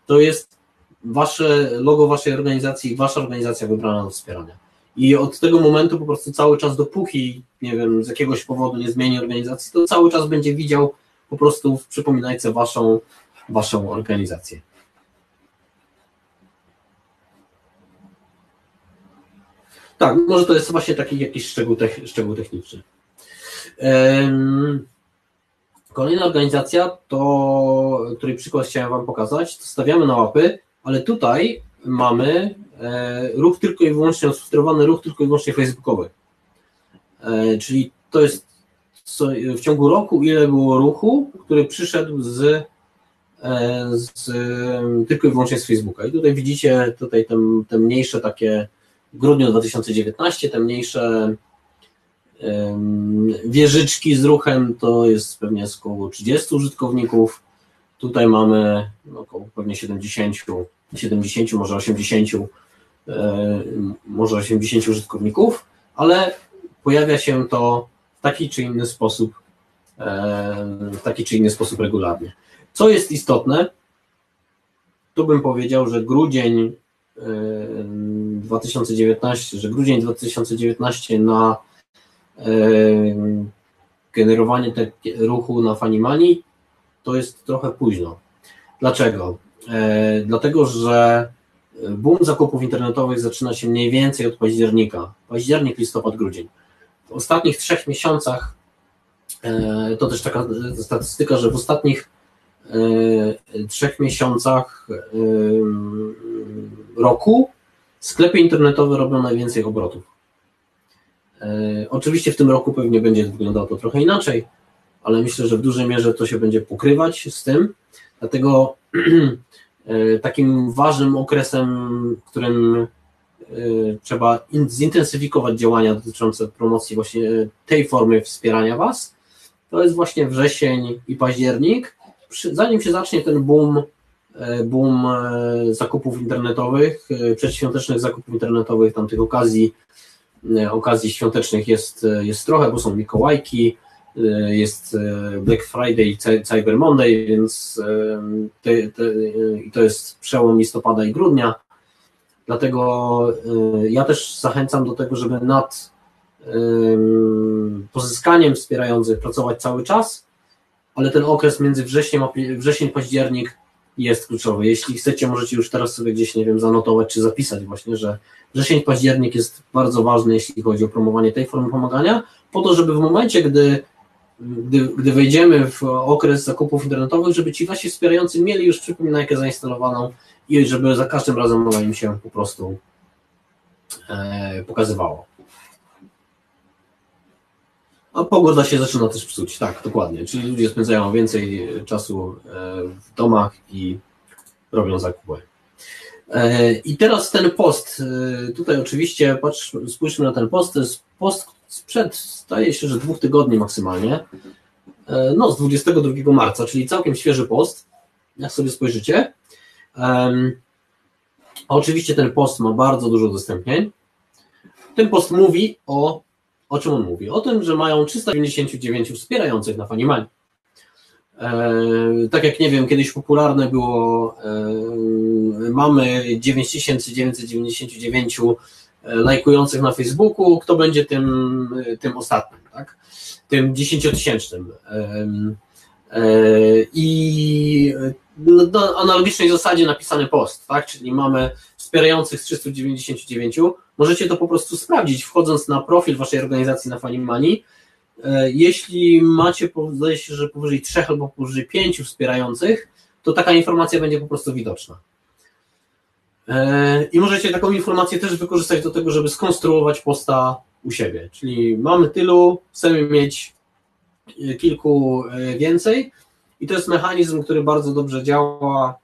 to jest wasze logo waszej organizacji i wasza organizacja wybrana do wspierania. I od tego momentu po prostu cały czas, dopóki, nie wiem, z jakiegoś powodu nie zmieni organizacji, to cały czas będzie widział po prostu w przypominajce waszą, waszą organizację. Tak, może to jest właśnie taki jakiś szczegół, szczegół techniczny. Kolejna organizacja, to, której przykład chciałem Wam pokazać, to stawiamy na łapy, ale tutaj mamy e, ruch tylko i wyłącznie, sterowany ruch tylko i wyłącznie facebookowy. E, czyli to jest w ciągu roku, ile było ruchu, który przyszedł z, e, z tylko i wyłącznie z Facebooka. I tutaj widzicie tutaj te, te mniejsze takie grudniu 2019, te mniejsze wieżyczki z ruchem to jest pewnie około 30 użytkowników. Tutaj mamy około pewnie 70, 70 może 80, e, może 80 użytkowników, ale pojawia się to w taki czy inny sposób, w taki czy inny sposób regularnie. Co jest istotne, tu bym powiedział, że grudzień 2019, że grudzień 2019 na generowanie te, ruchu na Fanimani to jest trochę późno. Dlaczego? E, dlatego, że boom zakupów internetowych zaczyna się mniej więcej od października. Październik, listopad, grudzień. W ostatnich trzech miesiącach, to też taka statystyka, że w ostatnich trzech miesiącach roku sklepy internetowe robią najwięcej obrotów. Oczywiście w tym roku pewnie będzie wyglądało to trochę inaczej, ale myślę, że w dużej mierze to się będzie pokrywać z tym. Dlatego takim ważnym okresem, którym trzeba zintensyfikować działania dotyczące promocji właśnie tej formy wspierania Was, to jest właśnie wrzesień i październik. Zanim się zacznie ten boom, e, boom zakupów internetowych, przedświątecznych zakupów internetowych, tam tych okazji, okazji świątecznych jest, jest trochę, bo są Mikołajki, jest Black Friday i Cyber Monday, więc to jest przełom listopada i grudnia. Dlatego ja też zachęcam do tego, żeby nad pozyskaniem wspierających pracować cały czas, ale ten okres między wrześniem wrzesień, październik jest kluczowy. Jeśli chcecie, możecie już teraz sobie gdzieś, nie wiem, zanotować czy zapisać właśnie, że wrzesień, październik jest bardzo ważny, jeśli chodzi o promowanie tej formy pomagania, po to, żeby w momencie, gdy gdy, gdy wejdziemy w okres zakupów internetowych, żeby ci wasi wspierający mieli już przypominajkę zainstalowaną i żeby za każdym razem ona im się po prostu e, pokazywało. A pogoda się zaczyna też psuć, tak, dokładnie. Czyli ludzie spędzają więcej czasu e, w domach i robią zakupy. E, I teraz ten post. E, tutaj oczywiście patrz, spójrzmy na ten post. To jest post, sprzed, zdaje się, że dwóch tygodni maksymalnie, e, no z 22 marca, czyli całkiem świeży post, jak sobie spojrzycie. Oczywiście ten post ma bardzo dużo udostępnień. Ten post mówi o, o czym on mówi? O tym, że mają 399 wspierających na Fanimani. E, tak jak nie wiem, kiedyś popularne było, e, mamy 9999 E, lajkujących na Facebooku, kto będzie tym, e, tym ostatnim, tak? tym dziesięciotysięcznym. E, I na analogicznej zasadzie napisany post, tak? czyli mamy wspierających z 399. Możecie to po prostu sprawdzić, wchodząc na profil waszej organizacji na Fanimani. Jeśli macie, zdaje się, że powyżej 3 albo powyżej 5 wspierających, to taka informacja będzie po prostu widoczna. E, I możecie taką informację też wykorzystać do tego, żeby skonstruować posta u siebie. Czyli mamy tylu, chcemy mieć e, kilku e, więcej i to jest mechanizm, który bardzo dobrze działa,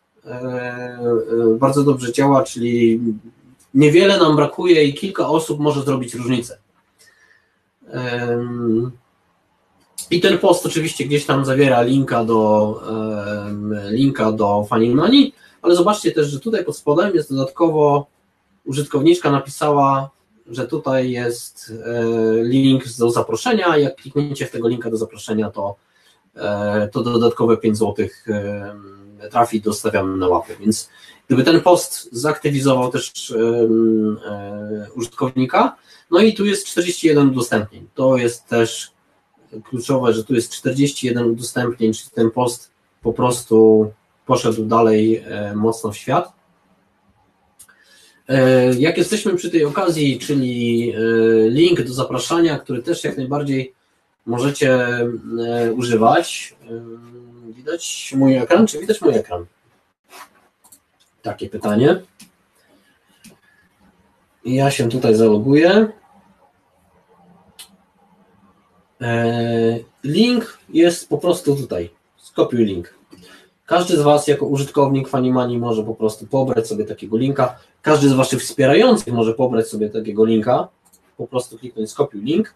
bardzo dobrze działa, czyli niewiele nam brakuje i kilka osób może zrobić różnicę. I ten post oczywiście gdzieś tam zawiera linka do, linka do Funny Money, ale zobaczcie też, że tutaj pod spodem jest dodatkowo użytkowniczka napisała, że tutaj jest link do zaproszenia. Jak klikniecie w tego linka do zaproszenia, to, to dodatkowe 5 zł trafi, dostawiamy na łapy. Więc gdyby ten post zaktywizował też użytkownika, no i tu jest 41 udostępnień. To jest też kluczowe, że tu jest 41 udostępnień, czyli ten post po prostu poszedł dalej e, mocno w świat. E, jak jesteśmy przy tej okazji, czyli e, link do zapraszania, który też jak najbardziej możecie używać. Widać mój ekran? Czy widać mój ekran? Takie pytanie. Ja się tutaj zaloguję. E, link jest po prostu tutaj. Skopiuj link. Każdy z Was jako użytkownik Fanimani może po prostu pobrać sobie takiego linka. Każdy z Waszych wspierających może pobrać sobie takiego linka. Po prostu kliknąć skopiuj link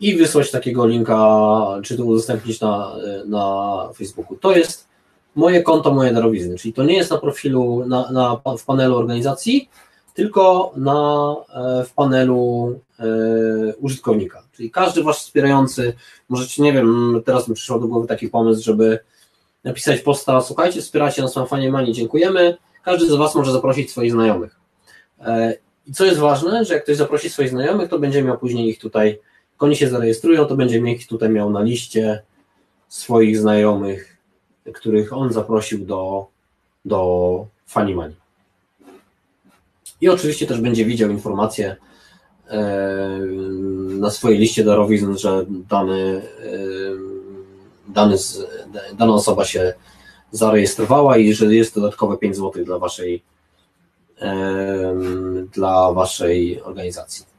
i wysłać takiego linka, czy to udostępnić na, na Facebooku. To jest moje konto, moje darowizny, czyli to nie jest na profilu, na, na, w panelu organizacji, tylko na, e, w panelu e, użytkownika. Czyli każdy wasz wspierający, możecie, nie wiem, teraz mi przyszło do głowy taki pomysł, żeby napisać posta, słuchajcie, wspieracie nas na Fanie Mani, dziękujemy. Każdy z was może zaprosić swoich znajomych. E, I co jest ważne, że jak ktoś zaprosi swoich znajomych, to będzie miał później ich tutaj, jak oni się zarejestrują, to będzie ich tutaj miał na liście swoich znajomych, których on zaprosił do, do Fanimani. I oczywiście też będzie widział informacje e, na swojej liście darowizn, że dany, e, dany, dana osoba się zarejestrowała i że jest dodatkowe 5 zł dla waszej e, dla waszej organizacji.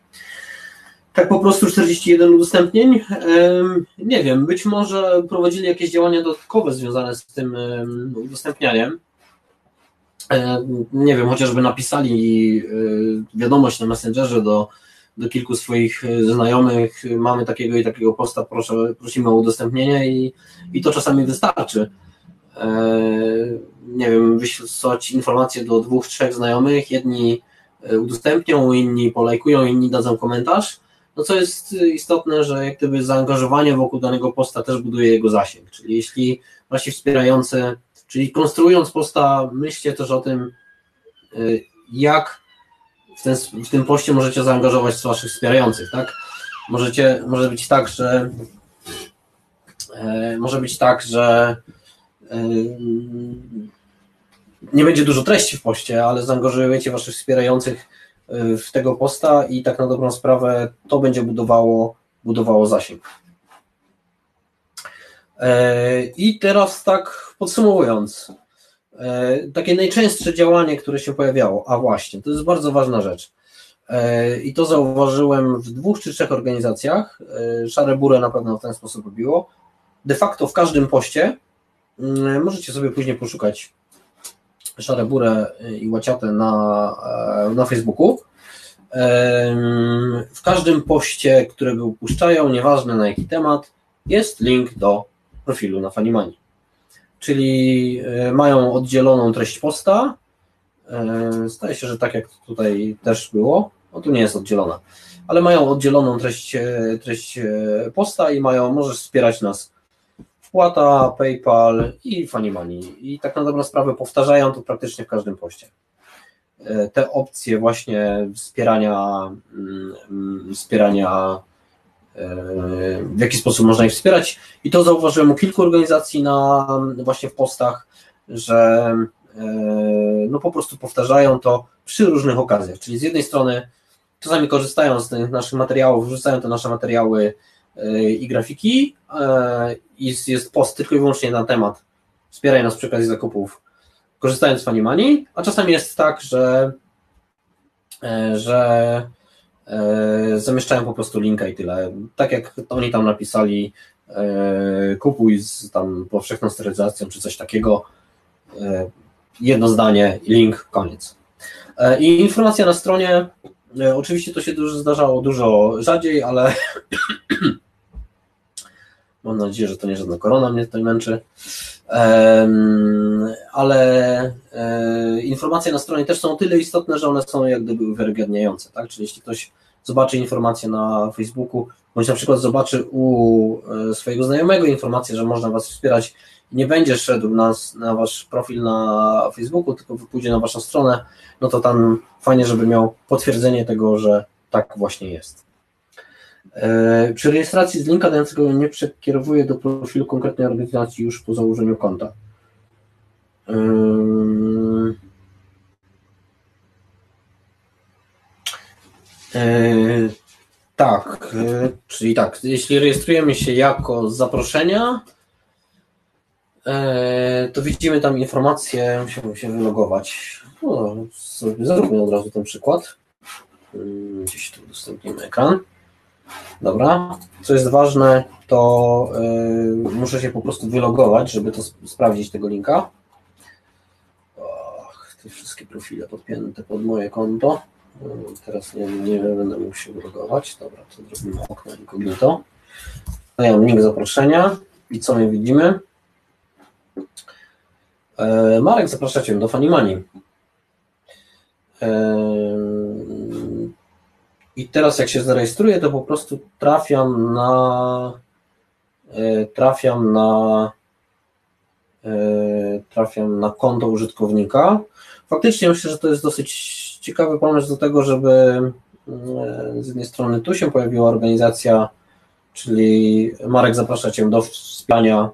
Tak po prostu 41 udostępnień. Nie wiem, być może prowadzili jakieś działania dodatkowe związane z tym udostępnianiem. E, nie wiem, chociażby napisali e, wiadomość na Messengerze do, do kilku swoich e, znajomych, mamy takiego i takiego posta, proszę, prosimy o udostępnienie i, i to czasami wystarczy. Nie wiem, wysłać informacje do dwóch, trzech znajomych, jedni udostępnią, inni polajkują, inni dadzą komentarz. No co jest istotne, że jak gdyby zaangażowanie wokół danego posta też buduje jego zasięg, czyli jeśli właśnie wspierający Czyli konstruując posta, myślcie też o tym, y, jak w, ten, w tym poście możecie zaangażować waszych wspierających, tak? Możecie, może być tak, że e, może być tak, że e, nie będzie dużo treści w poście, ale zaangażujecie waszych wspierających w tego posta i tak na dobrą sprawę to będzie budowało, budowało zasięg. E, I teraz tak podsumowując, e, takie najczęstsze działanie, które się pojawiało, a właśnie, to jest bardzo ważna rzecz. E, I to zauważyłem w dwóch czy trzech organizacjach. Szare Burę na pewno w ten sposób robiło. De facto w każdym poście, mm, możecie sobie później poszukać Szare Burę i Łaciatę na, na Facebooku. W każdym poście, którego upuszczają, nieważne na jaki temat, jest link do profilu na Fanimani. Czyli e, mają oddzieloną treść posta. E, zdaje się, że tak jak tutaj też było, no tu nie jest oddzielona, ale mają oddzieloną treść, e, treść posta i mają, możesz wspierać nas wpłata, PayPal i Fanimani. I tak na dobrą sprawę powtarzają to praktycznie w każdym poście. Te opcje właśnie wspierania, mm, wspierania w jaki sposób można ich wspierać. I to zauważyłem u kilku organizacji na właśnie w postach, że e, no po prostu powtarzają to przy różnych okazjach. Czyli z jednej strony czasami korzystają z tych naszych materiałów, wrzucają te nasze materiały e, i grafiki e, i jest post tylko i wyłącznie na temat wspieraj nas przy okazji zakupów, korzystając z Funny a czasami jest tak, że że E, zamieszczają po prostu linka i tyle. Tak jak oni tam napisali, e, kupuj z tam powszechną sterylizacją czy coś takiego, e, jedno zdanie, link, koniec. I informacja na stronie, oczywiście to się dużo zdarzało dużo rzadziej, ale Mam nadzieję, że to nie żadna korona mnie tutaj męczy. Ale e, informacje na stronie też są o tyle istotne, że one są jak gdyby uwiarygadniające. Tak? Czyli jeśli ktoś zobaczy informację na Facebooku, bądź na przykład zobaczy u e, swojego znajomego informację, że można Was wspierać nie będzie szedł na, na Wasz profil na Facebooku, tylko pójdzie na Waszą stronę, no to tam fajnie, żeby miał potwierdzenie tego, że tak właśnie jest. E, przy rejestracji z linka dającego nie przekierowuje do profilu konkretnej organizacji już po założeniu konta. E, tak, e, czyli tak, jeśli rejestrujemy się jako zaproszenia, to widzimy tam informację, musimy się wylogować. No, sobie zróbmy od razu ten przykład. Gdzieś tu udostępnimy ekran. Dobra. Co jest ważne, to yy, muszę się po prostu wylogować, żeby to sp sprawdzić tego linka. Och, te wszystkie profile podpięte pod moje konto. Yy, teraz nie, nie będę mógł się wylogować. Dobra, to zrobimy okno incognito. Dajemy link zaproszenia i co my widzimy? Yy, Marek, zaprasza Cię do Fanimani. I teraz jak się zarejestruję, to po prostu trafiam na e, trafiam na e, trafiam na konto użytkownika. Faktycznie myślę, że to jest dosyć ciekawy pomysł do tego, żeby e, z jednej strony tu się pojawiła organizacja, czyli Marek zaprasza Cię do wspierania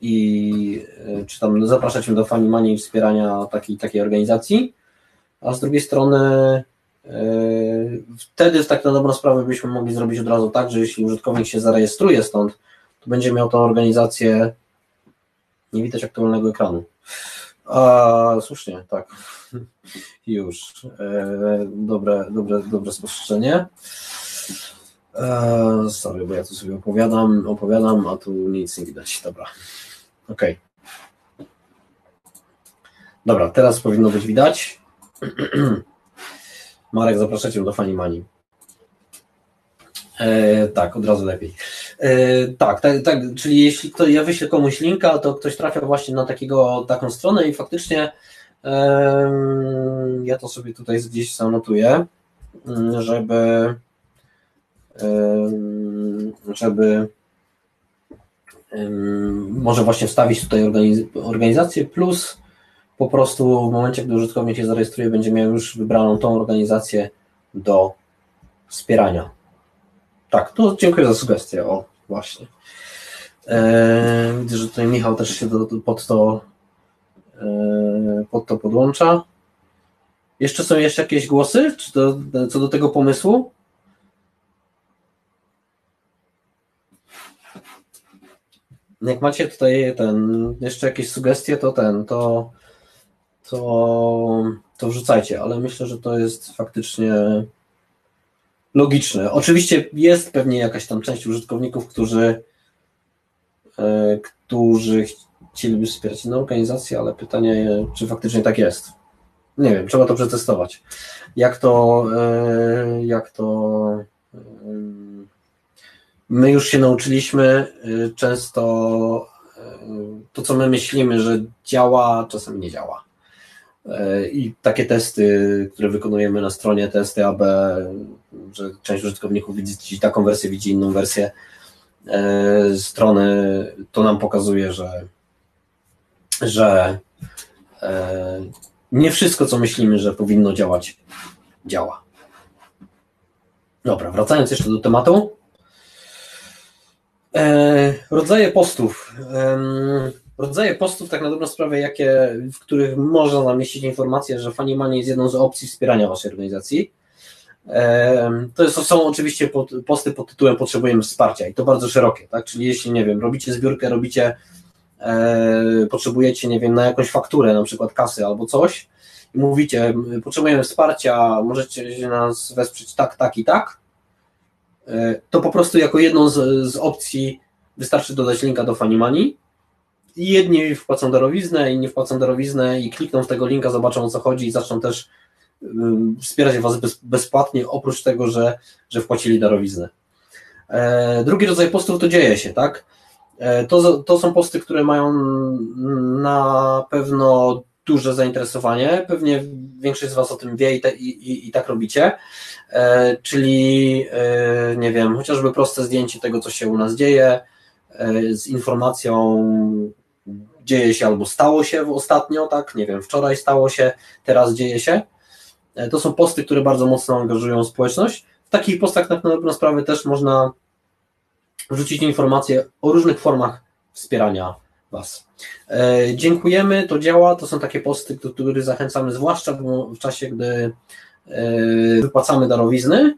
i czy tam zaprasza Cię do Funny i wspierania takiej, takiej organizacji, a z drugiej strony wtedy tak na dobrą sprawę byśmy mogli zrobić od razu tak, że jeśli użytkownik się zarejestruje stąd, to będzie miał tą organizację. Nie widać aktualnego ekranu. A, słusznie, tak. Już. E, dobre, dobre, dobre spostrzeżenie. E, sorry, bo ja tu sobie opowiadam, opowiadam, a tu nic nie widać. Dobra. Ok. Dobra, teraz powinno być widać. Marek, zapraszacie do Fani Mani. E, tak, od razu lepiej. E, tak, tak, tak, czyli jeśli to, ja wyślę komuś linka, to ktoś trafia właśnie na takiego, taką stronę i faktycznie e, ja to sobie tutaj gdzieś zanotuję, żeby żeby może właśnie wstawić tutaj organizację plus po prostu w momencie, gdy użytkownik się zarejestruje, będzie miał już wybraną tą organizację do wspierania. Tak, to dziękuję za sugestię. O, właśnie. Eee, widzę, że tutaj Michał też się do, pod, to, e, pod to podłącza. Jeszcze są jeszcze jakieś głosy czy to, co do tego pomysłu? Jak macie tutaj ten, jeszcze jakieś sugestie, to ten, to to, to wrzucajcie, ale myślę, że to jest faktycznie logiczne. Oczywiście jest pewnie jakaś tam część użytkowników, którzy, e, którzy chcieliby wspierać inną organizację, ale pytanie, czy faktycznie tak jest. Nie wiem, trzeba to przetestować. Jak to, e, jak to e, my już się nauczyliśmy często to, co my myślimy, że działa, czasem nie działa. I takie testy, które wykonujemy na stronie, testy AB, że część użytkowników widzi taką wersję, widzi inną wersję e, strony, to nam pokazuje, że, że e, nie wszystko, co myślimy, że powinno działać, działa. Dobra, wracając jeszcze do tematu. E, rodzaje postów rodzaje postów, tak na dobrą sprawę, jakie, w których można zamieścić informację, że Funny jest jedną z opcji wspierania Waszej organizacji. To, są oczywiście posty pod tytułem Potrzebujemy wsparcia i to bardzo szerokie, tak? Czyli jeśli, nie wiem, robicie zbiórkę, robicie, e, potrzebujecie, nie wiem, na jakąś fakturę, na przykład kasy albo coś i mówicie, potrzebujemy wsparcia, możecie nas wesprzeć tak, tak i tak, e, to po prostu jako jedną z, z opcji wystarczy dodać linka do Funny Money i jedni wpłacą darowiznę, inni wpłacą darowiznę i klikną w tego linka, zobaczą o co chodzi i zaczną też wspierać Was bez, bezpłatnie, oprócz tego, że, że wpłacili darowiznę. Drugi rodzaj postów to dzieje się, tak? To, to są posty, które mają na pewno duże zainteresowanie. Pewnie większość z Was o tym wie i, te, i, i, i tak robicie. E, czyli, e, nie wiem, chociażby proste zdjęcie tego, co się u nas dzieje, e, z informacją, dzieje się albo stało się ostatnio, tak, nie wiem, wczoraj stało się, teraz dzieje się. E, to są posty, które bardzo mocno angażują społeczność. W takich postach tak na dobrą sprawę też można wrzucić informacje o różnych formach wspierania Was. E, dziękujemy, to działa, to są takie posty, do których zachęcamy, zwłaszcza w czasie, gdy e, wypłacamy darowizny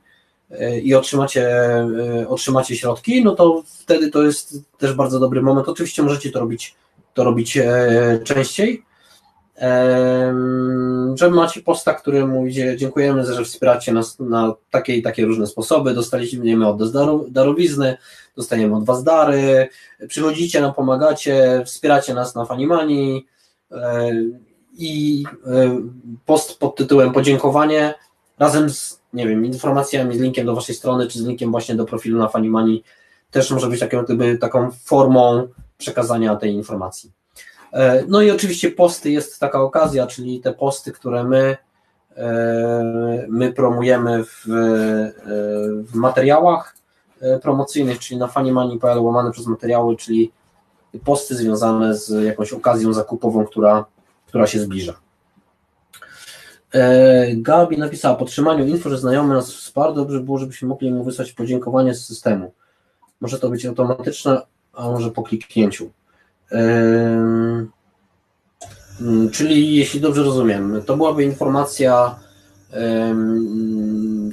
i otrzymacie, otrzymacie środki, no to wtedy to jest też bardzo dobry moment. Oczywiście możecie to robić, to robić częściej, że macie posta, który mówi, dziękujemy, że wspieracie nas na takie i takie różne sposoby, dostaliśmy od darowizny, dostajemy od Was dary, przychodzicie nam, pomagacie, wspieracie nas na Fanimani e, i e, post pod tytułem podziękowanie razem z, nie wiem, informacjami, z linkiem do Waszej strony, czy z linkiem właśnie do profilu na Fanimani też może być taką, taką formą przekazania tej informacji. E, no i oczywiście posty jest taka okazja, czyli te posty, które my, e, my promujemy w, e, w materiałach promocyjnych, czyli na fanimani.pl łamane przez materiały, czyli posty związane z jakąś okazją zakupową, która, która się zbliża. Gabi napisała, po trzymaniu info, że znajomy nas wsparł, dobrze było, żebyśmy mogli mu wysłać podziękowanie z systemu. Może to być automatyczne, a może po kliknięciu. Mm, czyli jeśli dobrze rozumiem, to byłaby informacja,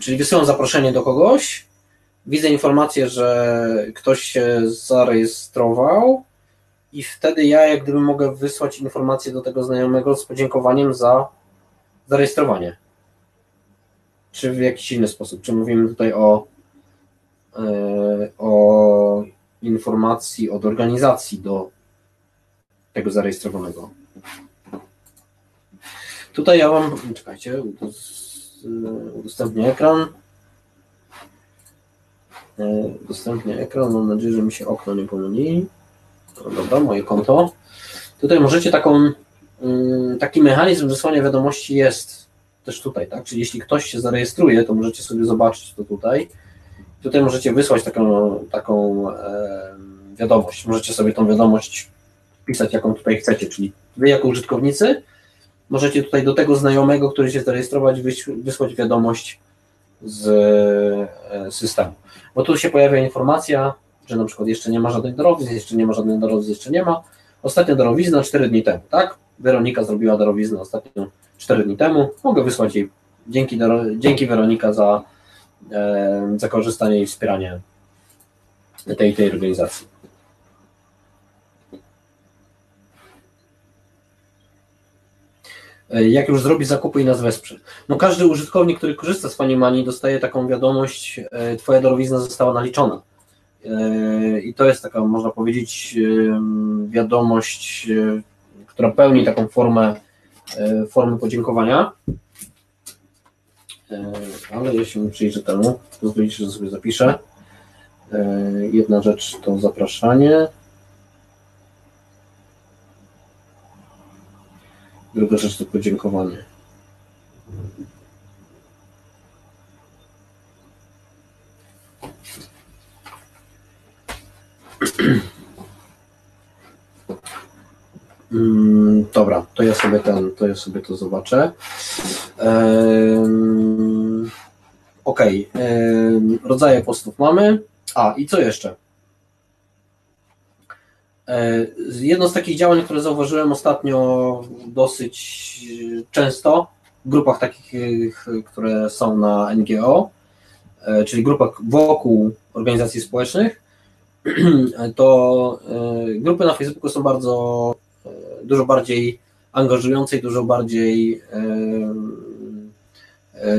czyli wysyłam zaproszenie do kogoś, widzę informację, że ktoś się zarejestrował i wtedy ja jak gdyby mogę wysłać informację do tego znajomego z podziękowaniem za zarejestrowanie. Czy w jakiś inny sposób? Czy mówimy tutaj o, e, o informacji od organizacji do tego zarejestrowanego. Tutaj ja mam, czekajcie, udostępnię ekran. E, udostępnię ekran, mam nadzieję, że mi się okno nie pomyli. No dobra, moje konto. Tutaj możecie taką, mm, taki mechanizm wysłania wiadomości jest też tutaj, tak? Czyli jeśli ktoś się zarejestruje, to możecie sobie zobaczyć to tutaj. Tutaj możecie wysłać taką, taką wiadomość. Możecie sobie tą wiadomość wpisać, jaką tutaj chcecie, czyli wy jako użytkownicy możecie tutaj do tego znajomego, który się zarejestrować, wysłać wiadomość z e, systemu. Bo tu się pojawia informacja, że na przykład jeszcze nie ma żadnych darowizn, jeszcze nie ma żadnych darowizn, jeszcze nie ma. Ostatnia darowizna 4 dni temu, tak? Weronika zrobiła darowiznę ostatnio 4 dni temu. Mogę wysłać jej dzięki, dzięki Weronika za, za korzystanie i wspieranie tej, tej organizacji. E, jak już zrobi zakupy i nas wesprze. No każdy użytkownik, który korzysta z Fanimani dostaje taką wiadomość, e, twoja darowizna została naliczona. E, I to jest taka, można powiedzieć, wiadomość, która pełni taką formę, formę podziękowania. Ale jeśli mi przyjrzę temu, pozwolicie, że sobie zapiszę. Jedna rzecz to zapraszanie. Druga rzecz to podziękowanie. Mm, dobra, to ja sobie ten, to ja sobie to zobaczę. Um, ok, um, rodzaje postów mamy. A i co jeszcze? E, jedno z takich działań, które zauważyłem ostatnio dosyć często w grupach takich, które są na NGO, e, czyli grupach wokół organizacji społecznych, to e, grupy na Facebooku są bardzo dużo bardziej angażujące i dużo bardziej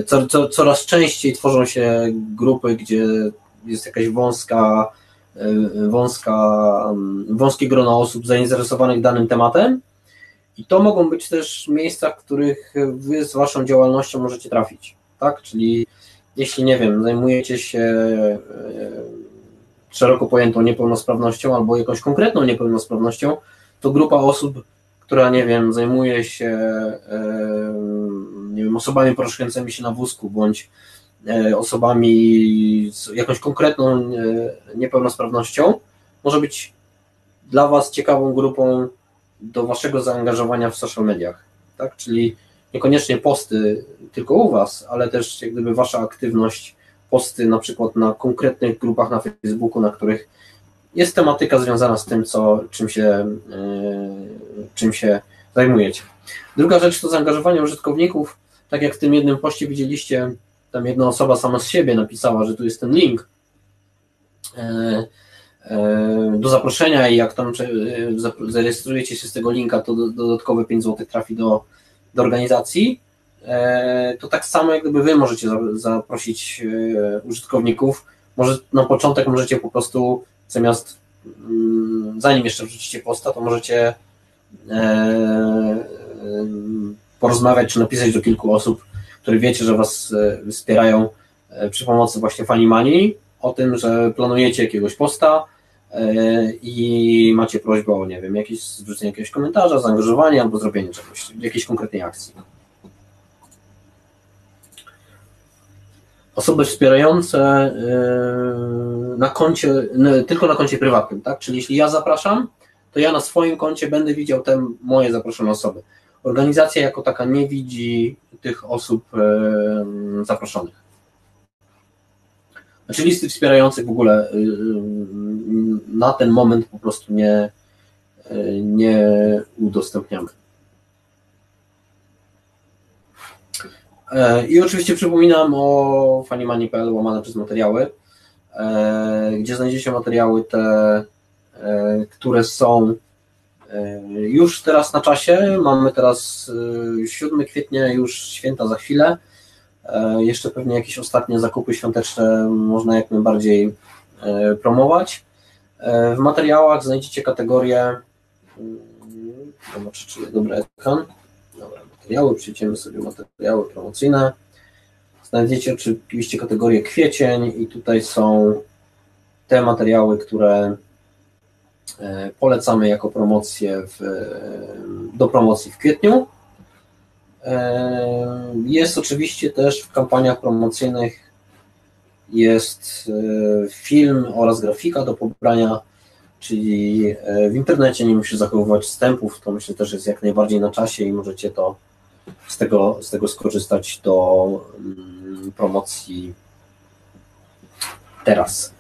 co, co, coraz częściej tworzą się grupy, gdzie jest jakaś wąska wąska, wąskie grono osób zainteresowanych danym tematem. I to mogą być też miejsca, w których wy z waszą działalnością możecie trafić. Tak? Czyli jeśli nie wiem, zajmujecie się szeroko pojętą niepełnosprawnością albo jakąś konkretną niepełnosprawnością, to grupa osób, która, nie wiem, zajmuje się e, nie wiem, osobami poruszającymi się na wózku, bądź e, osobami z jakąś konkretną e, niepełnosprawnością, może być dla Was ciekawą grupą do Waszego zaangażowania w social mediach, tak? Czyli niekoniecznie posty tylko u Was, ale też jak gdyby Wasza aktywność, posty na przykład na konkretnych grupach na Facebooku, na których jest tematyka związana z tym, co, czym, się, e, czym się zajmujecie. Druga rzecz to zaangażowanie użytkowników. Tak jak w tym jednym poście widzieliście, tam jedna osoba sama z siebie napisała, że tu jest ten link e, e, do zaproszenia i jak tam zarejestrujecie się z tego linka, to dodatkowe 5 zł trafi do, do organizacji. To tak samo jak gdyby wy możecie zaprosić użytkowników. Może na początek możecie po prostu Zamiast, mm, zanim jeszcze wrzucicie posta, to możecie e, e, porozmawiać czy napisać do kilku osób, które wiecie, że Was e, wspierają przy pomocy właśnie Funny Money, o tym, że planujecie jakiegoś posta i macie prośbę o, nie wiem, jakieś zwrócenie jakiegoś komentarza, zaangażowanie albo zrobienie czegoś, jakiejś konkretnej akcji. Osoby wspierające yy, na koncie, tylko na koncie prywatnym, tak? Czyli jeśli ja zapraszam, to ja na swoim koncie będę widział te moje zaproszone osoby. Organizacja jako taka nie widzi tych osób yy, zaproszonych. Znaczy listy wspierających w ogóle yy, na ten moment po prostu nie, nie udostępniamy. I oczywiście przypominam o fanimani.pl łamane przez materiały, e, gdzie znajdziecie materiały te, e, które są już teraz na czasie. Mamy teraz 7 kwietnia, już święta za chwilę. Jeszcze pewnie jakieś ostatnie zakupy świąteczne można jak najbardziej promować. W materiałach znajdziecie kategorię. Mm, zobaczę, czy dobry ekran materiały, przejdziemy sobie materiały promocyjne. Znajdziecie oczywiście kategorię kwiecień i tutaj są te materiały, które e, polecamy jako promocję w, do promocji w kwietniu. E, jest oczywiście też w kampaniach promocyjnych jest e, film oraz grafika do pobrania czyli w internecie nie musisz zachowywać wstępów, to myślę też jest jak najbardziej na czasie i możecie to z tego, z tego skorzystać do mm, promocji teraz.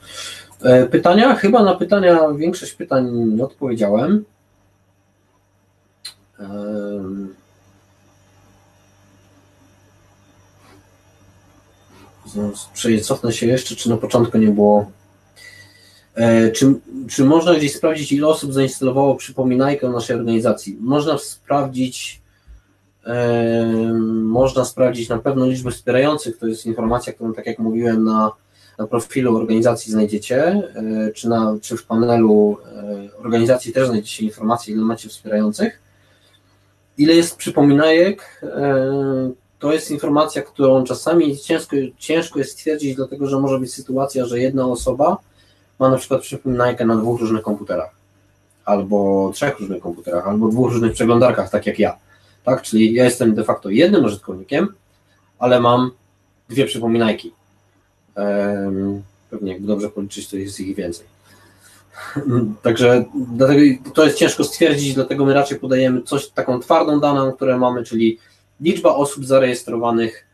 E, pytania? Chyba na pytania, większość pytań nie odpowiedziałem. Cofnę się jeszcze, czy na początku nie było E, czy, czy można gdzieś sprawdzić, ile osób zainstalowało przypominajkę naszej organizacji? Można sprawdzić, e, można sprawdzić na pewno liczbę wspierających, to jest informacja, którą, tak jak mówiłem, na, na profilu organizacji znajdziecie, e, czy, na, czy w panelu organizacji też znajdziecie informację, ile macie wspierających. Ile jest przypominajek? To jest informacja, którą czasami ciężko, ciężko jest stwierdzić, dlatego że może być sytuacja, że jedna osoba ma na przykład przypominajkę na dwóch różnych komputerach, albo trzech różnych komputerach, albo dwóch różnych przeglądarkach, tak jak ja. Tak? Czyli ja jestem de facto jednym użytkownikiem, ale mam dwie przypominajki. Pewnie jakby dobrze policzyć, to jest ich więcej. Także dlatego to jest ciężko stwierdzić, dlatego my raczej podajemy coś, taką twardą daną, które mamy, czyli liczba osób zarejestrowanych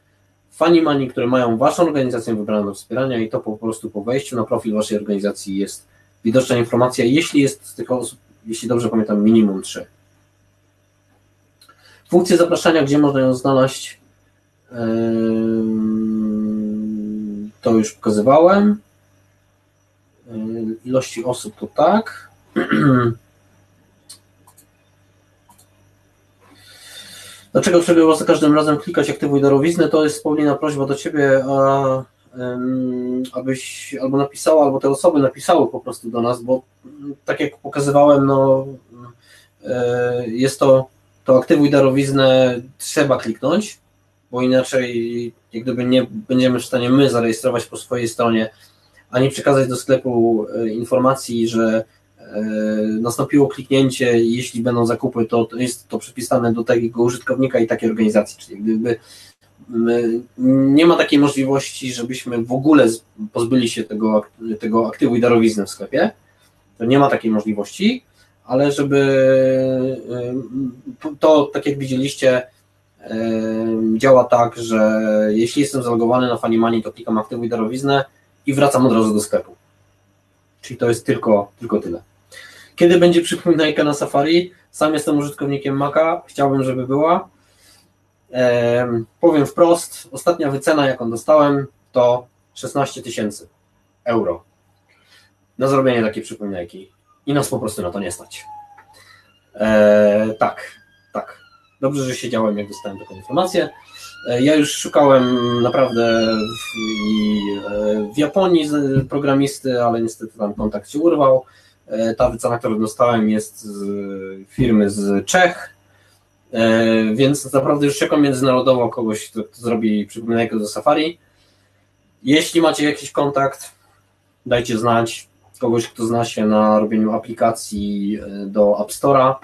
Funny które mają Waszą organizację wybraną do wspierania i to po prostu po wejściu na profil Waszej organizacji jest widoczna informacja, jeśli jest z tych osób, jeśli dobrze pamiętam, minimum 3. Funkcję zapraszania, gdzie można ją znaleźć, to już pokazywałem. Ilości osób to tak. Dlaczego trzeba za każdym razem klikać aktywuj darowiznę? To jest Paulina prośba do Ciebie, a, um, abyś albo napisała, albo te osoby napisały po prostu do nas, bo tak jak pokazywałem, no, e, jest to, to aktywuj darowiznę trzeba kliknąć, bo inaczej jak gdyby nie będziemy w stanie my zarejestrować po swojej stronie ani przekazać do sklepu informacji, że nastąpiło kliknięcie, jeśli będą zakupy, to, to jest to przypisane do takiego użytkownika i takiej organizacji, czyli gdyby nie ma takiej możliwości, żebyśmy w ogóle pozbyli się tego, tego aktywu i darowizny w sklepie. To nie ma takiej możliwości, ale żeby to, tak jak widzieliście, działa tak, że jeśli jestem zalogowany na Fanimani, to klikam aktywuj darowiznę i wracam od razu do sklepu. Czyli to jest tylko, tylko tyle. Kiedy będzie przypominajka na Safari? Sam jestem użytkownikiem Maca, chciałbym, żeby była. Powiem wprost, ostatnia wycena, jaką dostałem, to 16 tysięcy euro na zrobienie takiej przypominajki. I nas po prostu na to nie stać. E, tak, tak. Dobrze, że siedziałem, jak dostałem taką informację. E, ja już szukałem naprawdę w, e, w Japonii programisty, ale niestety tam kontakt się urwał. E, ta wycena, którą dostałem, jest z firmy z Czech E, więc naprawdę już czekam międzynarodowo kogoś, kto, kto zrobi przypominajkę do Safari. Jeśli macie jakiś kontakt, dajcie znać. Kogoś, kto zna się na robieniu aplikacji e, do App Store'a,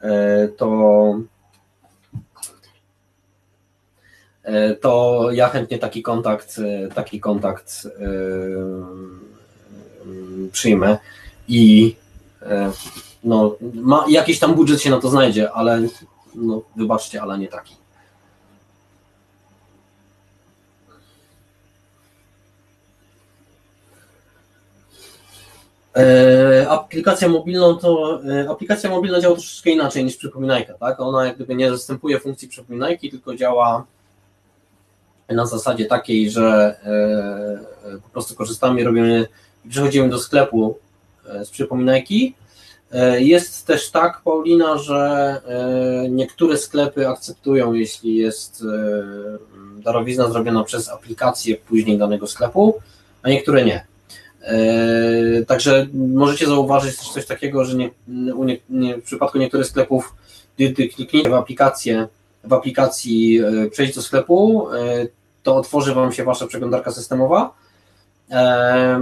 e, to to ja chętnie taki kontakt, taki kontakt przyjmę i no, ma, jakiś tam budżet się na to znajdzie, ale no, wybaczcie, ale nie taki. Aplikacja mobilną to e, aplikacja mobilna działa troszeczkę inaczej niż przypominajka, tak? Ona jak gdyby nie zastępuje funkcji przypominajki, tylko działa na zasadzie takiej, że e, po prostu korzystamy, robimy, przechodzimy do sklepu z przypominajki E, jest też tak, Paulina, że e, niektóre sklepy akceptują, jeśli jest e, darowizna zrobiona przez aplikację później danego sklepu, a niektóre nie. Także możecie zauważyć też coś takiego, że nie, nie, nie, w przypadku niektórych sklepów, gdy klikniecie w aplikację, w aplikacji przejść do sklepu, to otworzy Wam się Wasza przeglądarka systemowa,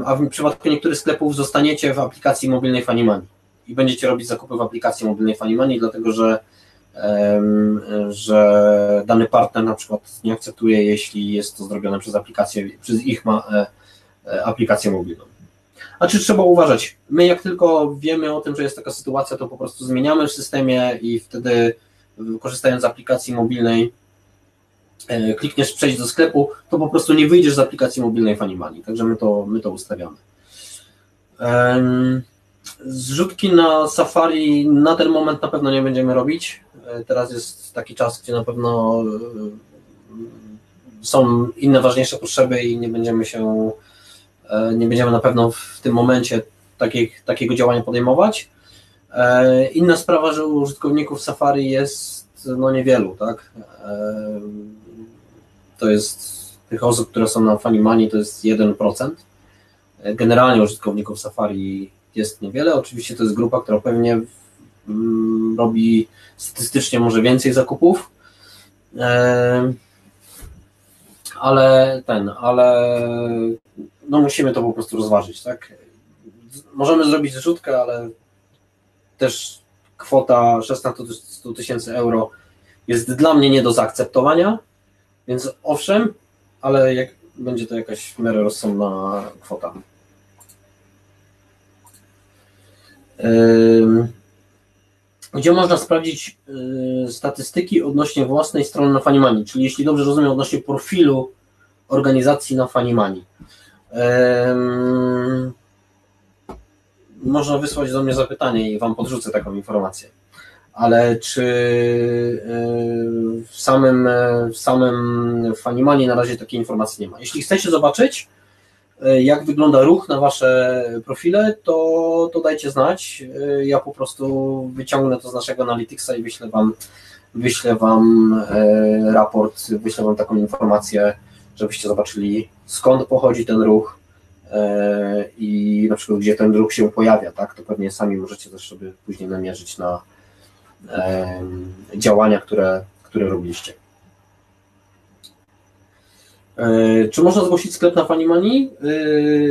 a w przypadku niektórych sklepów zostaniecie w aplikacji mobilnej Fanimani i będziecie robić zakupy w aplikacji mobilnej Funny dlatego że, że dany partner na przykład nie akceptuje, jeśli jest to zrobione przez aplikację, przez ich ma, e, e, aplikację mobilną. A czy trzeba uważać? My jak tylko wiemy o tym, że jest taka sytuacja, to po prostu zmieniamy w systemie i wtedy korzystając z aplikacji mobilnej e, klikniesz przejść do sklepu, to po prostu nie wyjdziesz z aplikacji mobilnej Funny Także my to, my to ustawiamy. Zrzutki na Safari na ten moment na pewno nie będziemy robić. E, teraz jest taki czas, gdzie na pewno e, są inne ważniejsze potrzeby i nie będziemy się, nie będziemy na pewno w tym momencie takich, takiego działania podejmować. Inna sprawa, że użytkowników Safari jest no niewielu, tak? To jest tych osób, które są na Funny to jest 1%. Generalnie użytkowników Safari jest niewiele. Oczywiście to jest grupa, która pewnie mm, robi statystycznie może więcej zakupów, e, ale ten, ale no musimy to po prostu rozważyć, tak? Możemy zrobić zrzutkę, ale też kwota 16 tysięcy euro jest dla mnie nie do zaakceptowania, więc owszem, ale jak będzie to jakaś w miarę rozsądna kwota. gdzie można sprawdzić y, statystyki odnośnie własnej strony na Fanimani, czyli jeśli dobrze rozumiem, odnośnie profilu organizacji na Fanimani. Można wysłać do mnie zapytanie i Wam podrzucę taką informację. Ale czy y, w samym, w samym Fanimani na razie takiej informacji nie ma. Jeśli chcecie zobaczyć, E, jak wygląda ruch na Wasze profile, to, to dajcie znać. E, ja po prostu wyciągnę to z naszego Analyticsa i wyślę Wam, wyślę wam e, raport, wyślę Wam taką informację, żebyście zobaczyli skąd pochodzi ten ruch i na przykład gdzie ten ruch się pojawia, tak? To pewnie sami możecie też sobie później namierzyć na działania, które, które robiliście. E, czy można zgłosić sklep na Fanimani? E,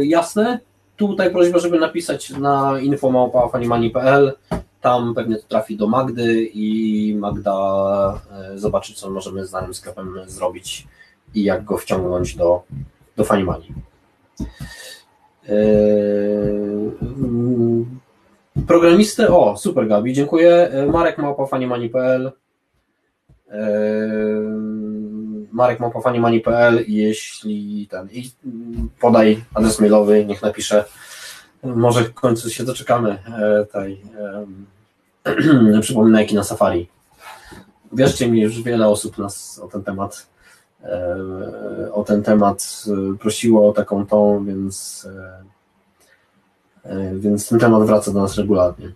jasne. Tutaj prośba, żeby napisać na infomałpa.fanimani.pl. Tam pewnie to trafi do Magdy i Magda e, zobaczy, co możemy z danym sklepem zrobić i jak go wciągnąć do, do Fanimani. Programistę, o, super Gabi, dziękuję. Marek małpa.fanimani.pl Marek małpa.fanimani.pl i jeśli ten, podaj adres mailowy, niech napisze. Może w końcu się doczekamy tej przypominajki na Safari. Wierzcie mi, już wiele osób nas o ten temat o ten temat prosiło o taką tą, więc więc ten temat wraca do nas regularnie.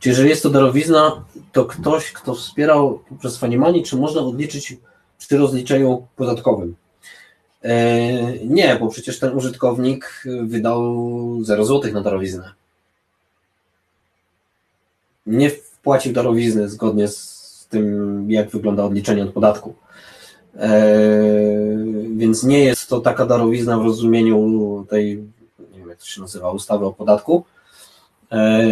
Czy jeżeli jest to darowizna, to ktoś, kto wspierał poprzez Fanimani, czy można odliczyć przy rozliczeniu podatkowym? E, nie, bo przecież ten użytkownik wydał 0 zł na darowiznę. Nie wpłacił darowizny zgodnie z tym, jak wygląda odliczenie od podatku. E, więc nie jest to taka darowizna w rozumieniu tej, nie wiem jak to się nazywa, ustawy o podatku, E,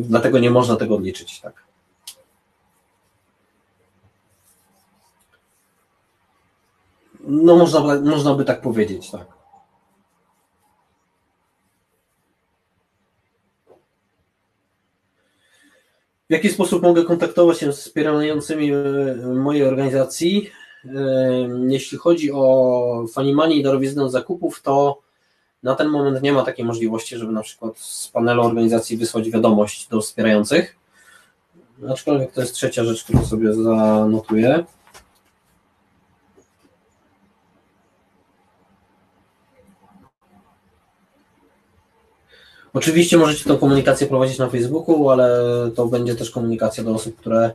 dlatego nie można tego odliczyć, tak. No można, można by tak powiedzieć, tak. W jaki sposób mogę kontaktować się z wspierającymi e, mojej organizacji? E, jeśli chodzi o Fanimani i darowiznę zakupów, to na ten moment nie ma takiej możliwości, żeby na przykład z panelu organizacji wysłać wiadomość do wspierających. Aczkolwiek to jest trzecia rzecz, którą sobie zanotuję. Oczywiście możecie tę komunikację prowadzić na Facebooku, ale to będzie też komunikacja do osób, które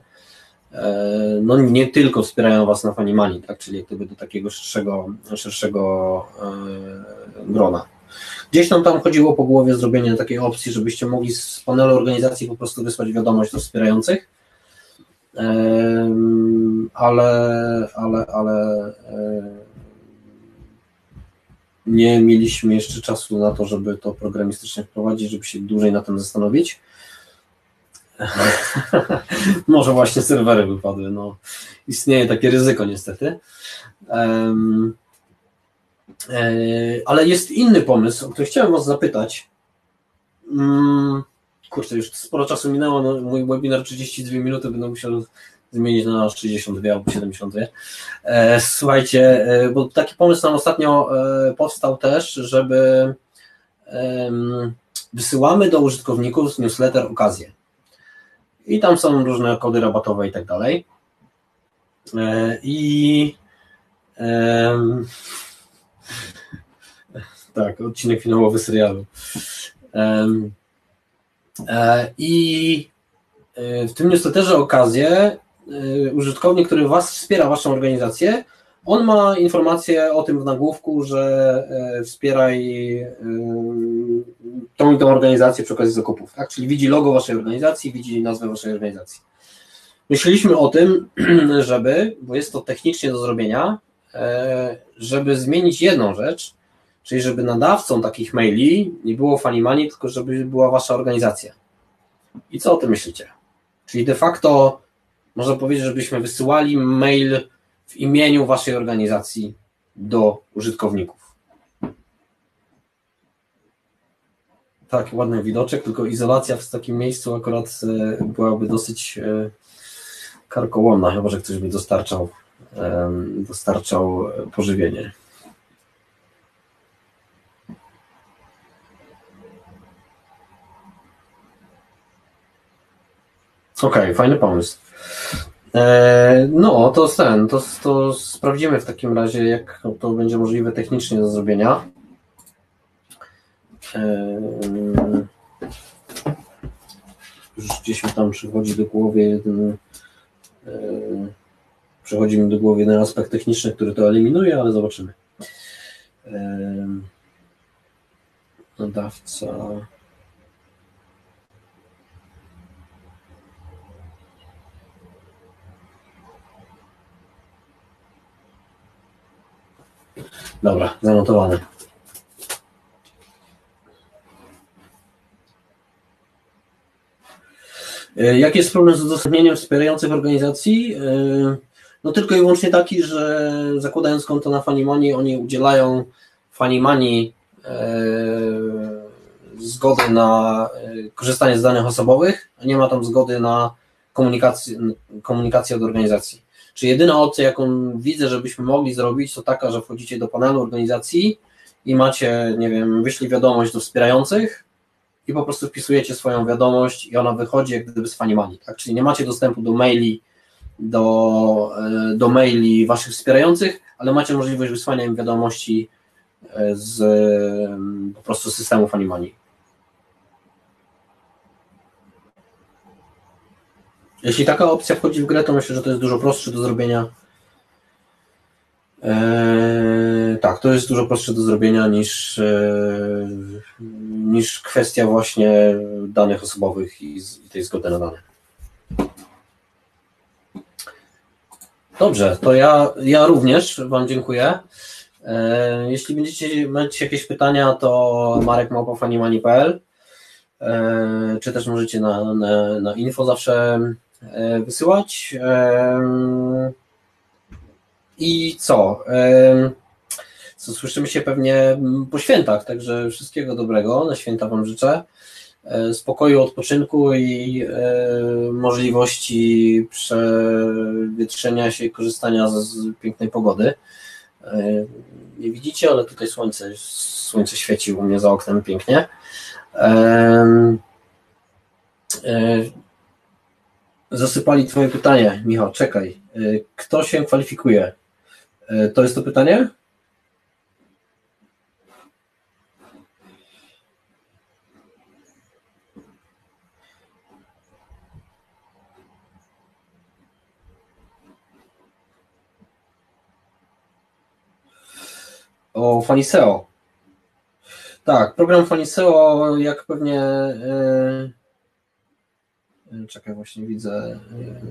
e, no nie tylko wspierają Was na Fanimani, tak, czyli do takiego szerszego, szerszego e, grona. Gdzieś tam chodziło po głowie zrobienie takiej opcji, żebyście mogli z panelu organizacji po prostu wysłać wiadomość do wspierających, ale, ale, ale nie mieliśmy jeszcze czasu na to, żeby to programistycznie wprowadzić, żeby się dłużej na tym zastanowić. Może właśnie serwery wypadły. No, istnieje takie ryzyko niestety. Um, E, ale jest inny pomysł, o który chciałem Was zapytać. Mm, kurczę, już sporo czasu minęło, no, mój webinar 32 minuty, będę musiał zmienić na 62 albo 72. E, słuchajcie, e, bo taki pomysł nam ostatnio powstał też, żeby wysyłamy do użytkowników newsletter okazje. I tam są różne kody rabatowe i tak dalej. I tak, odcinek finałowy serialu. E, I e, w tym newsletterze okazję e, użytkownik, który Was wspiera, Waszą organizację, on ma informację o tym w nagłówku, że e, wspieraj e, tą i tą organizację przy okazji zakupów, tak? Czyli widzi logo Waszej organizacji, widzi nazwę Waszej organizacji. Myśleliśmy o tym, żeby, bo jest to technicznie do zrobienia, e, żeby zmienić jedną rzecz, Czyli żeby nadawcą takich maili nie było Fanimani, tylko żeby była wasza organizacja. I co o tym myślicie? Czyli de facto można powiedzieć, żebyśmy wysyłali mail w imieniu waszej organizacji do użytkowników. Tak, ładny widoczek, tylko izolacja w takim miejscu akurat e, byłaby dosyć e, karkołomna, chyba że ktoś by dostarczał, dostarczał pożywienie. Okej, okay, fajny pomysł. E, no, to ten, to, to sprawdzimy w takim razie, jak to będzie możliwe technicznie do zrobienia. E, już gdzieś mi tam przychodzi do głowy jeden, e, przychodzi mi do głowy jeden aspekt techniczny, który to eliminuje, ale zobaczymy. Nadawca. Dobra, zanotowane. E, jaki jest problem z udostępnieniem wspierających organizacji? E, no tylko i wyłącznie taki, że zakładając konto na Funny oni udzielają Funny e, zgody na korzystanie z danych osobowych, a nie ma tam zgody na komunikację, komunikację od organizacji. Czy jedyna opcja, jaką widzę, żebyśmy mogli zrobić, to taka, że wchodzicie do panelu organizacji i macie, nie wiem, wyślij wiadomość do wspierających, i po prostu wpisujecie swoją wiadomość i ona wychodzi jak gdyby z Funimani, tak? Czyli nie macie dostępu do maili, do, e, do maili waszych wspierających, ale macie możliwość wysłania im wiadomości e, z po prostu systemu Funimani. Jeśli taka opcja wchodzi w grę, to myślę, że to jest dużo prostsze do zrobienia Eee, tak, to jest dużo prostsze do zrobienia niż, e, niż kwestia właśnie danych osobowych i, i tej zgody na dane. Dobrze, to ja, ja również Wam dziękuję. E, jeśli będziecie mieć jakieś pytania, to Marek Małpofanimani.pl e, czy też możecie na, na, na info zawsze wysyłać. I co? co? Słyszymy się pewnie po świętach, także wszystkiego dobrego. Na święta Wam życzę. E, spokoju, odpoczynku i e, możliwości przewietrzenia się i korzystania z, pięknej pogody. E, nie widzicie, ale tutaj słońce, słońce świeci u mnie za oknem pięknie. Zasypali Twoje pytanie, Michał, czekaj. Kto się kwalifikuje? E, to jest to pytanie? O Faniseo. Tak, program Faniseo, jak pewnie. Yy, czekaj, właśnie widzę. Yy,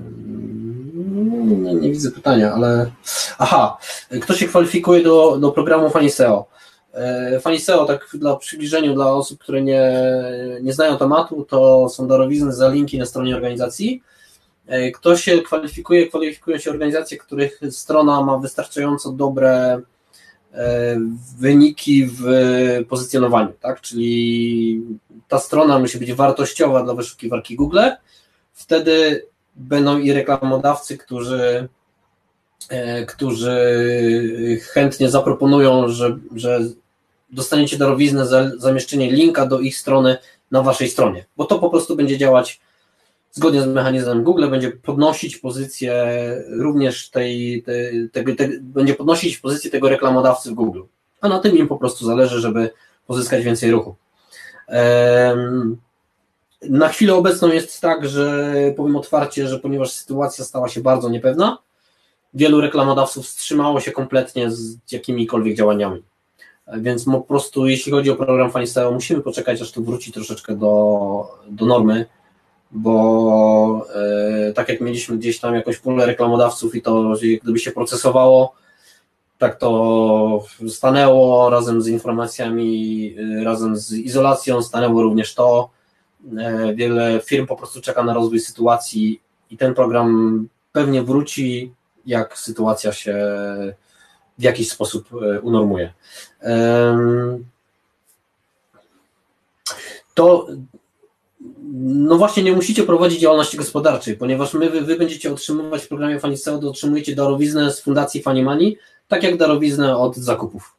nie, nie, widzę pytania, ale. Aha, kto się kwalifikuje do, do programu Faniseo? Faniseo, tak dla przybliżenia dla osób, które nie, nie znają tematu, to są darowizny za linki na stronie organizacji. Kto się kwalifikuje? Kwalifikują się organizacje, których strona ma wystarczająco dobre wyniki w pozycjonowaniu, tak? Czyli ta strona musi być wartościowa dla wyszukiwarki Google. Wtedy będą i reklamodawcy, którzy E, którzy chętnie zaproponują, że, że dostaniecie darowiznę za zamieszczenie linka do ich strony na waszej stronie, bo to po prostu będzie działać zgodnie z mechanizmem Google, będzie podnosić pozycję również tej, tej, tego, będzie podnosić pozycję tego reklamodawcy w Google, a na tym im po prostu zależy, żeby pozyskać więcej ruchu. Na chwilę obecną jest tak, że powiem otwarcie, że ponieważ sytuacja stała się bardzo niepewna, wielu reklamodawców wstrzymało się kompletnie z jakimikolwiek działaniami. Więc po prostu jeśli chodzi o program Faniseo, musimy poczekać, aż to wróci troszeczkę do, do normy, bo e, tak jak mieliśmy gdzieś tam jakąś pulę reklamodawców i to gdyby się procesowało, tak to stanęło razem z informacjami, e, razem z izolacją, stanęło również to. E, wiele firm po prostu czeka na rozwój sytuacji i ten program pewnie wróci jak sytuacja się w jakiś sposób e, unormuje. To no właśnie nie musicie prowadzić działalności gospodarczej, ponieważ my, wy, wy będziecie otrzymywać w programie Faniseo, otrzymujecie darowiznę z Fundacji Fanimani, tak jak darowiznę od zakupów.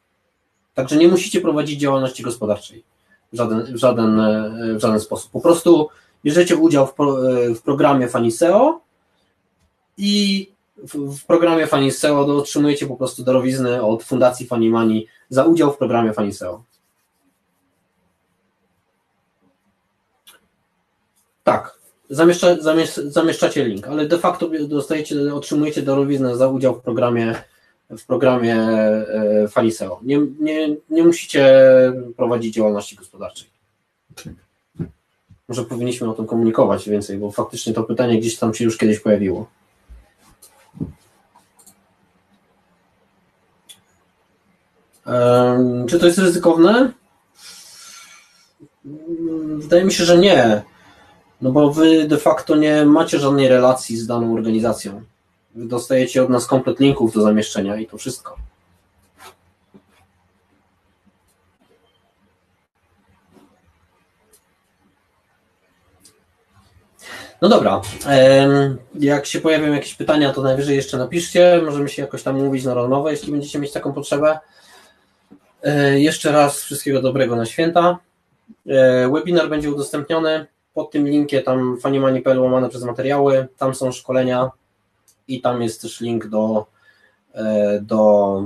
Także nie musicie prowadzić działalności gospodarczej w żaden, w żaden, e, w żaden sposób. Po prostu bierzecie udział w, e, w programie Faniseo i w, w programie Faniseo otrzymujecie po prostu darowiznę od Fundacji Fanimani za udział w programie Faniseo. Tak, zamieszcza, zamieszczacie link, ale de facto dostajecie, otrzymujecie darowiznę za udział w programie w programie e, Faniseo. Nie, nie, nie musicie prowadzić działalności gospodarczej. Może powinniśmy o tym komunikować więcej, bo faktycznie to pytanie gdzieś tam się już kiedyś pojawiło. Czy to jest ryzykowne? Wydaje mi się, że nie. No bo wy de facto nie macie żadnej relacji z daną organizacją. Wy dostajecie od nas komplet linków do zamieszczenia i to wszystko. No dobra. Jak się pojawią jakieś pytania, to najwyżej jeszcze napiszcie. Możemy się jakoś tam mówić na rozmowę, jeśli będziecie mieć taką potrzebę. E, jeszcze raz wszystkiego dobrego na święta. E, webinar będzie udostępniony pod tym linkiem, tam fanimani.pl łamane przez materiały, tam są szkolenia i tam jest też link do, e, do,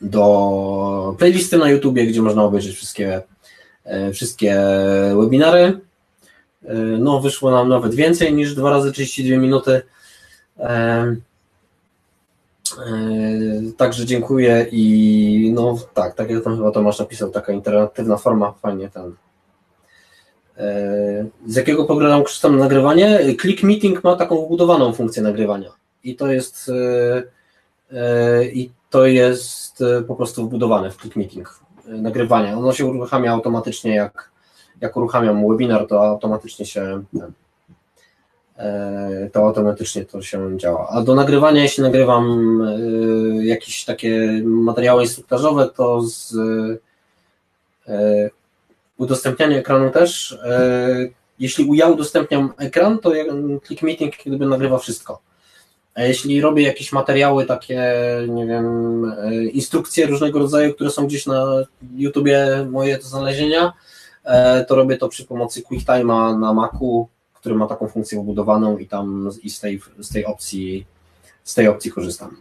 do playlisty na YouTubie, gdzie można obejrzeć wszystkie, wszystkie webinary. No, wyszło nam nawet więcej niż 2 razy 32 minuty. Także dziękuję i no tak, tak jak tam chyba Tomasz napisał, taka interaktywna forma, fajnie ten. Z jakiego programu korzystam na nagrywanie? Click Meeting ma taką wbudowaną funkcję nagrywania i to jest i to jest po prostu wbudowane w Click Meeting nagrywania. Ono się uruchamia automatycznie jak jak uruchamiam webinar, to automatycznie się e, to automatycznie to się działa. A do nagrywania, jeśli nagrywam e, jakieś takie materiały instruktażowe, to z e, udostępniania ekranu też. Jeśli ja udostępniam ekran, to Click Meeting gdyby nagrywa wszystko. A jeśli robię jakieś materiały takie, nie wiem, instrukcje różnego rodzaju, które są gdzieś na YouTubie moje do znalezienia, E, to robię to przy pomocy QuickTime'a na Macu, który ma taką funkcję wbudowaną i tam i z tej, z tej opcji z tej opcji korzystam.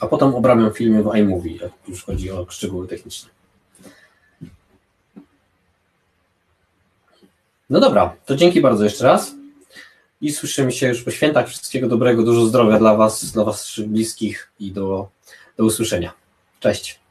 A potem obrabiam filmy w iMovie, jak już chodzi o szczegóły techniczne. No dobra, to dzięki bardzo jeszcze raz i słyszymy się już po świętach. Wszystkiego dobrego, dużo zdrowia dla Was, dla Waszych bliskich i do, do usłyszenia. Cześć.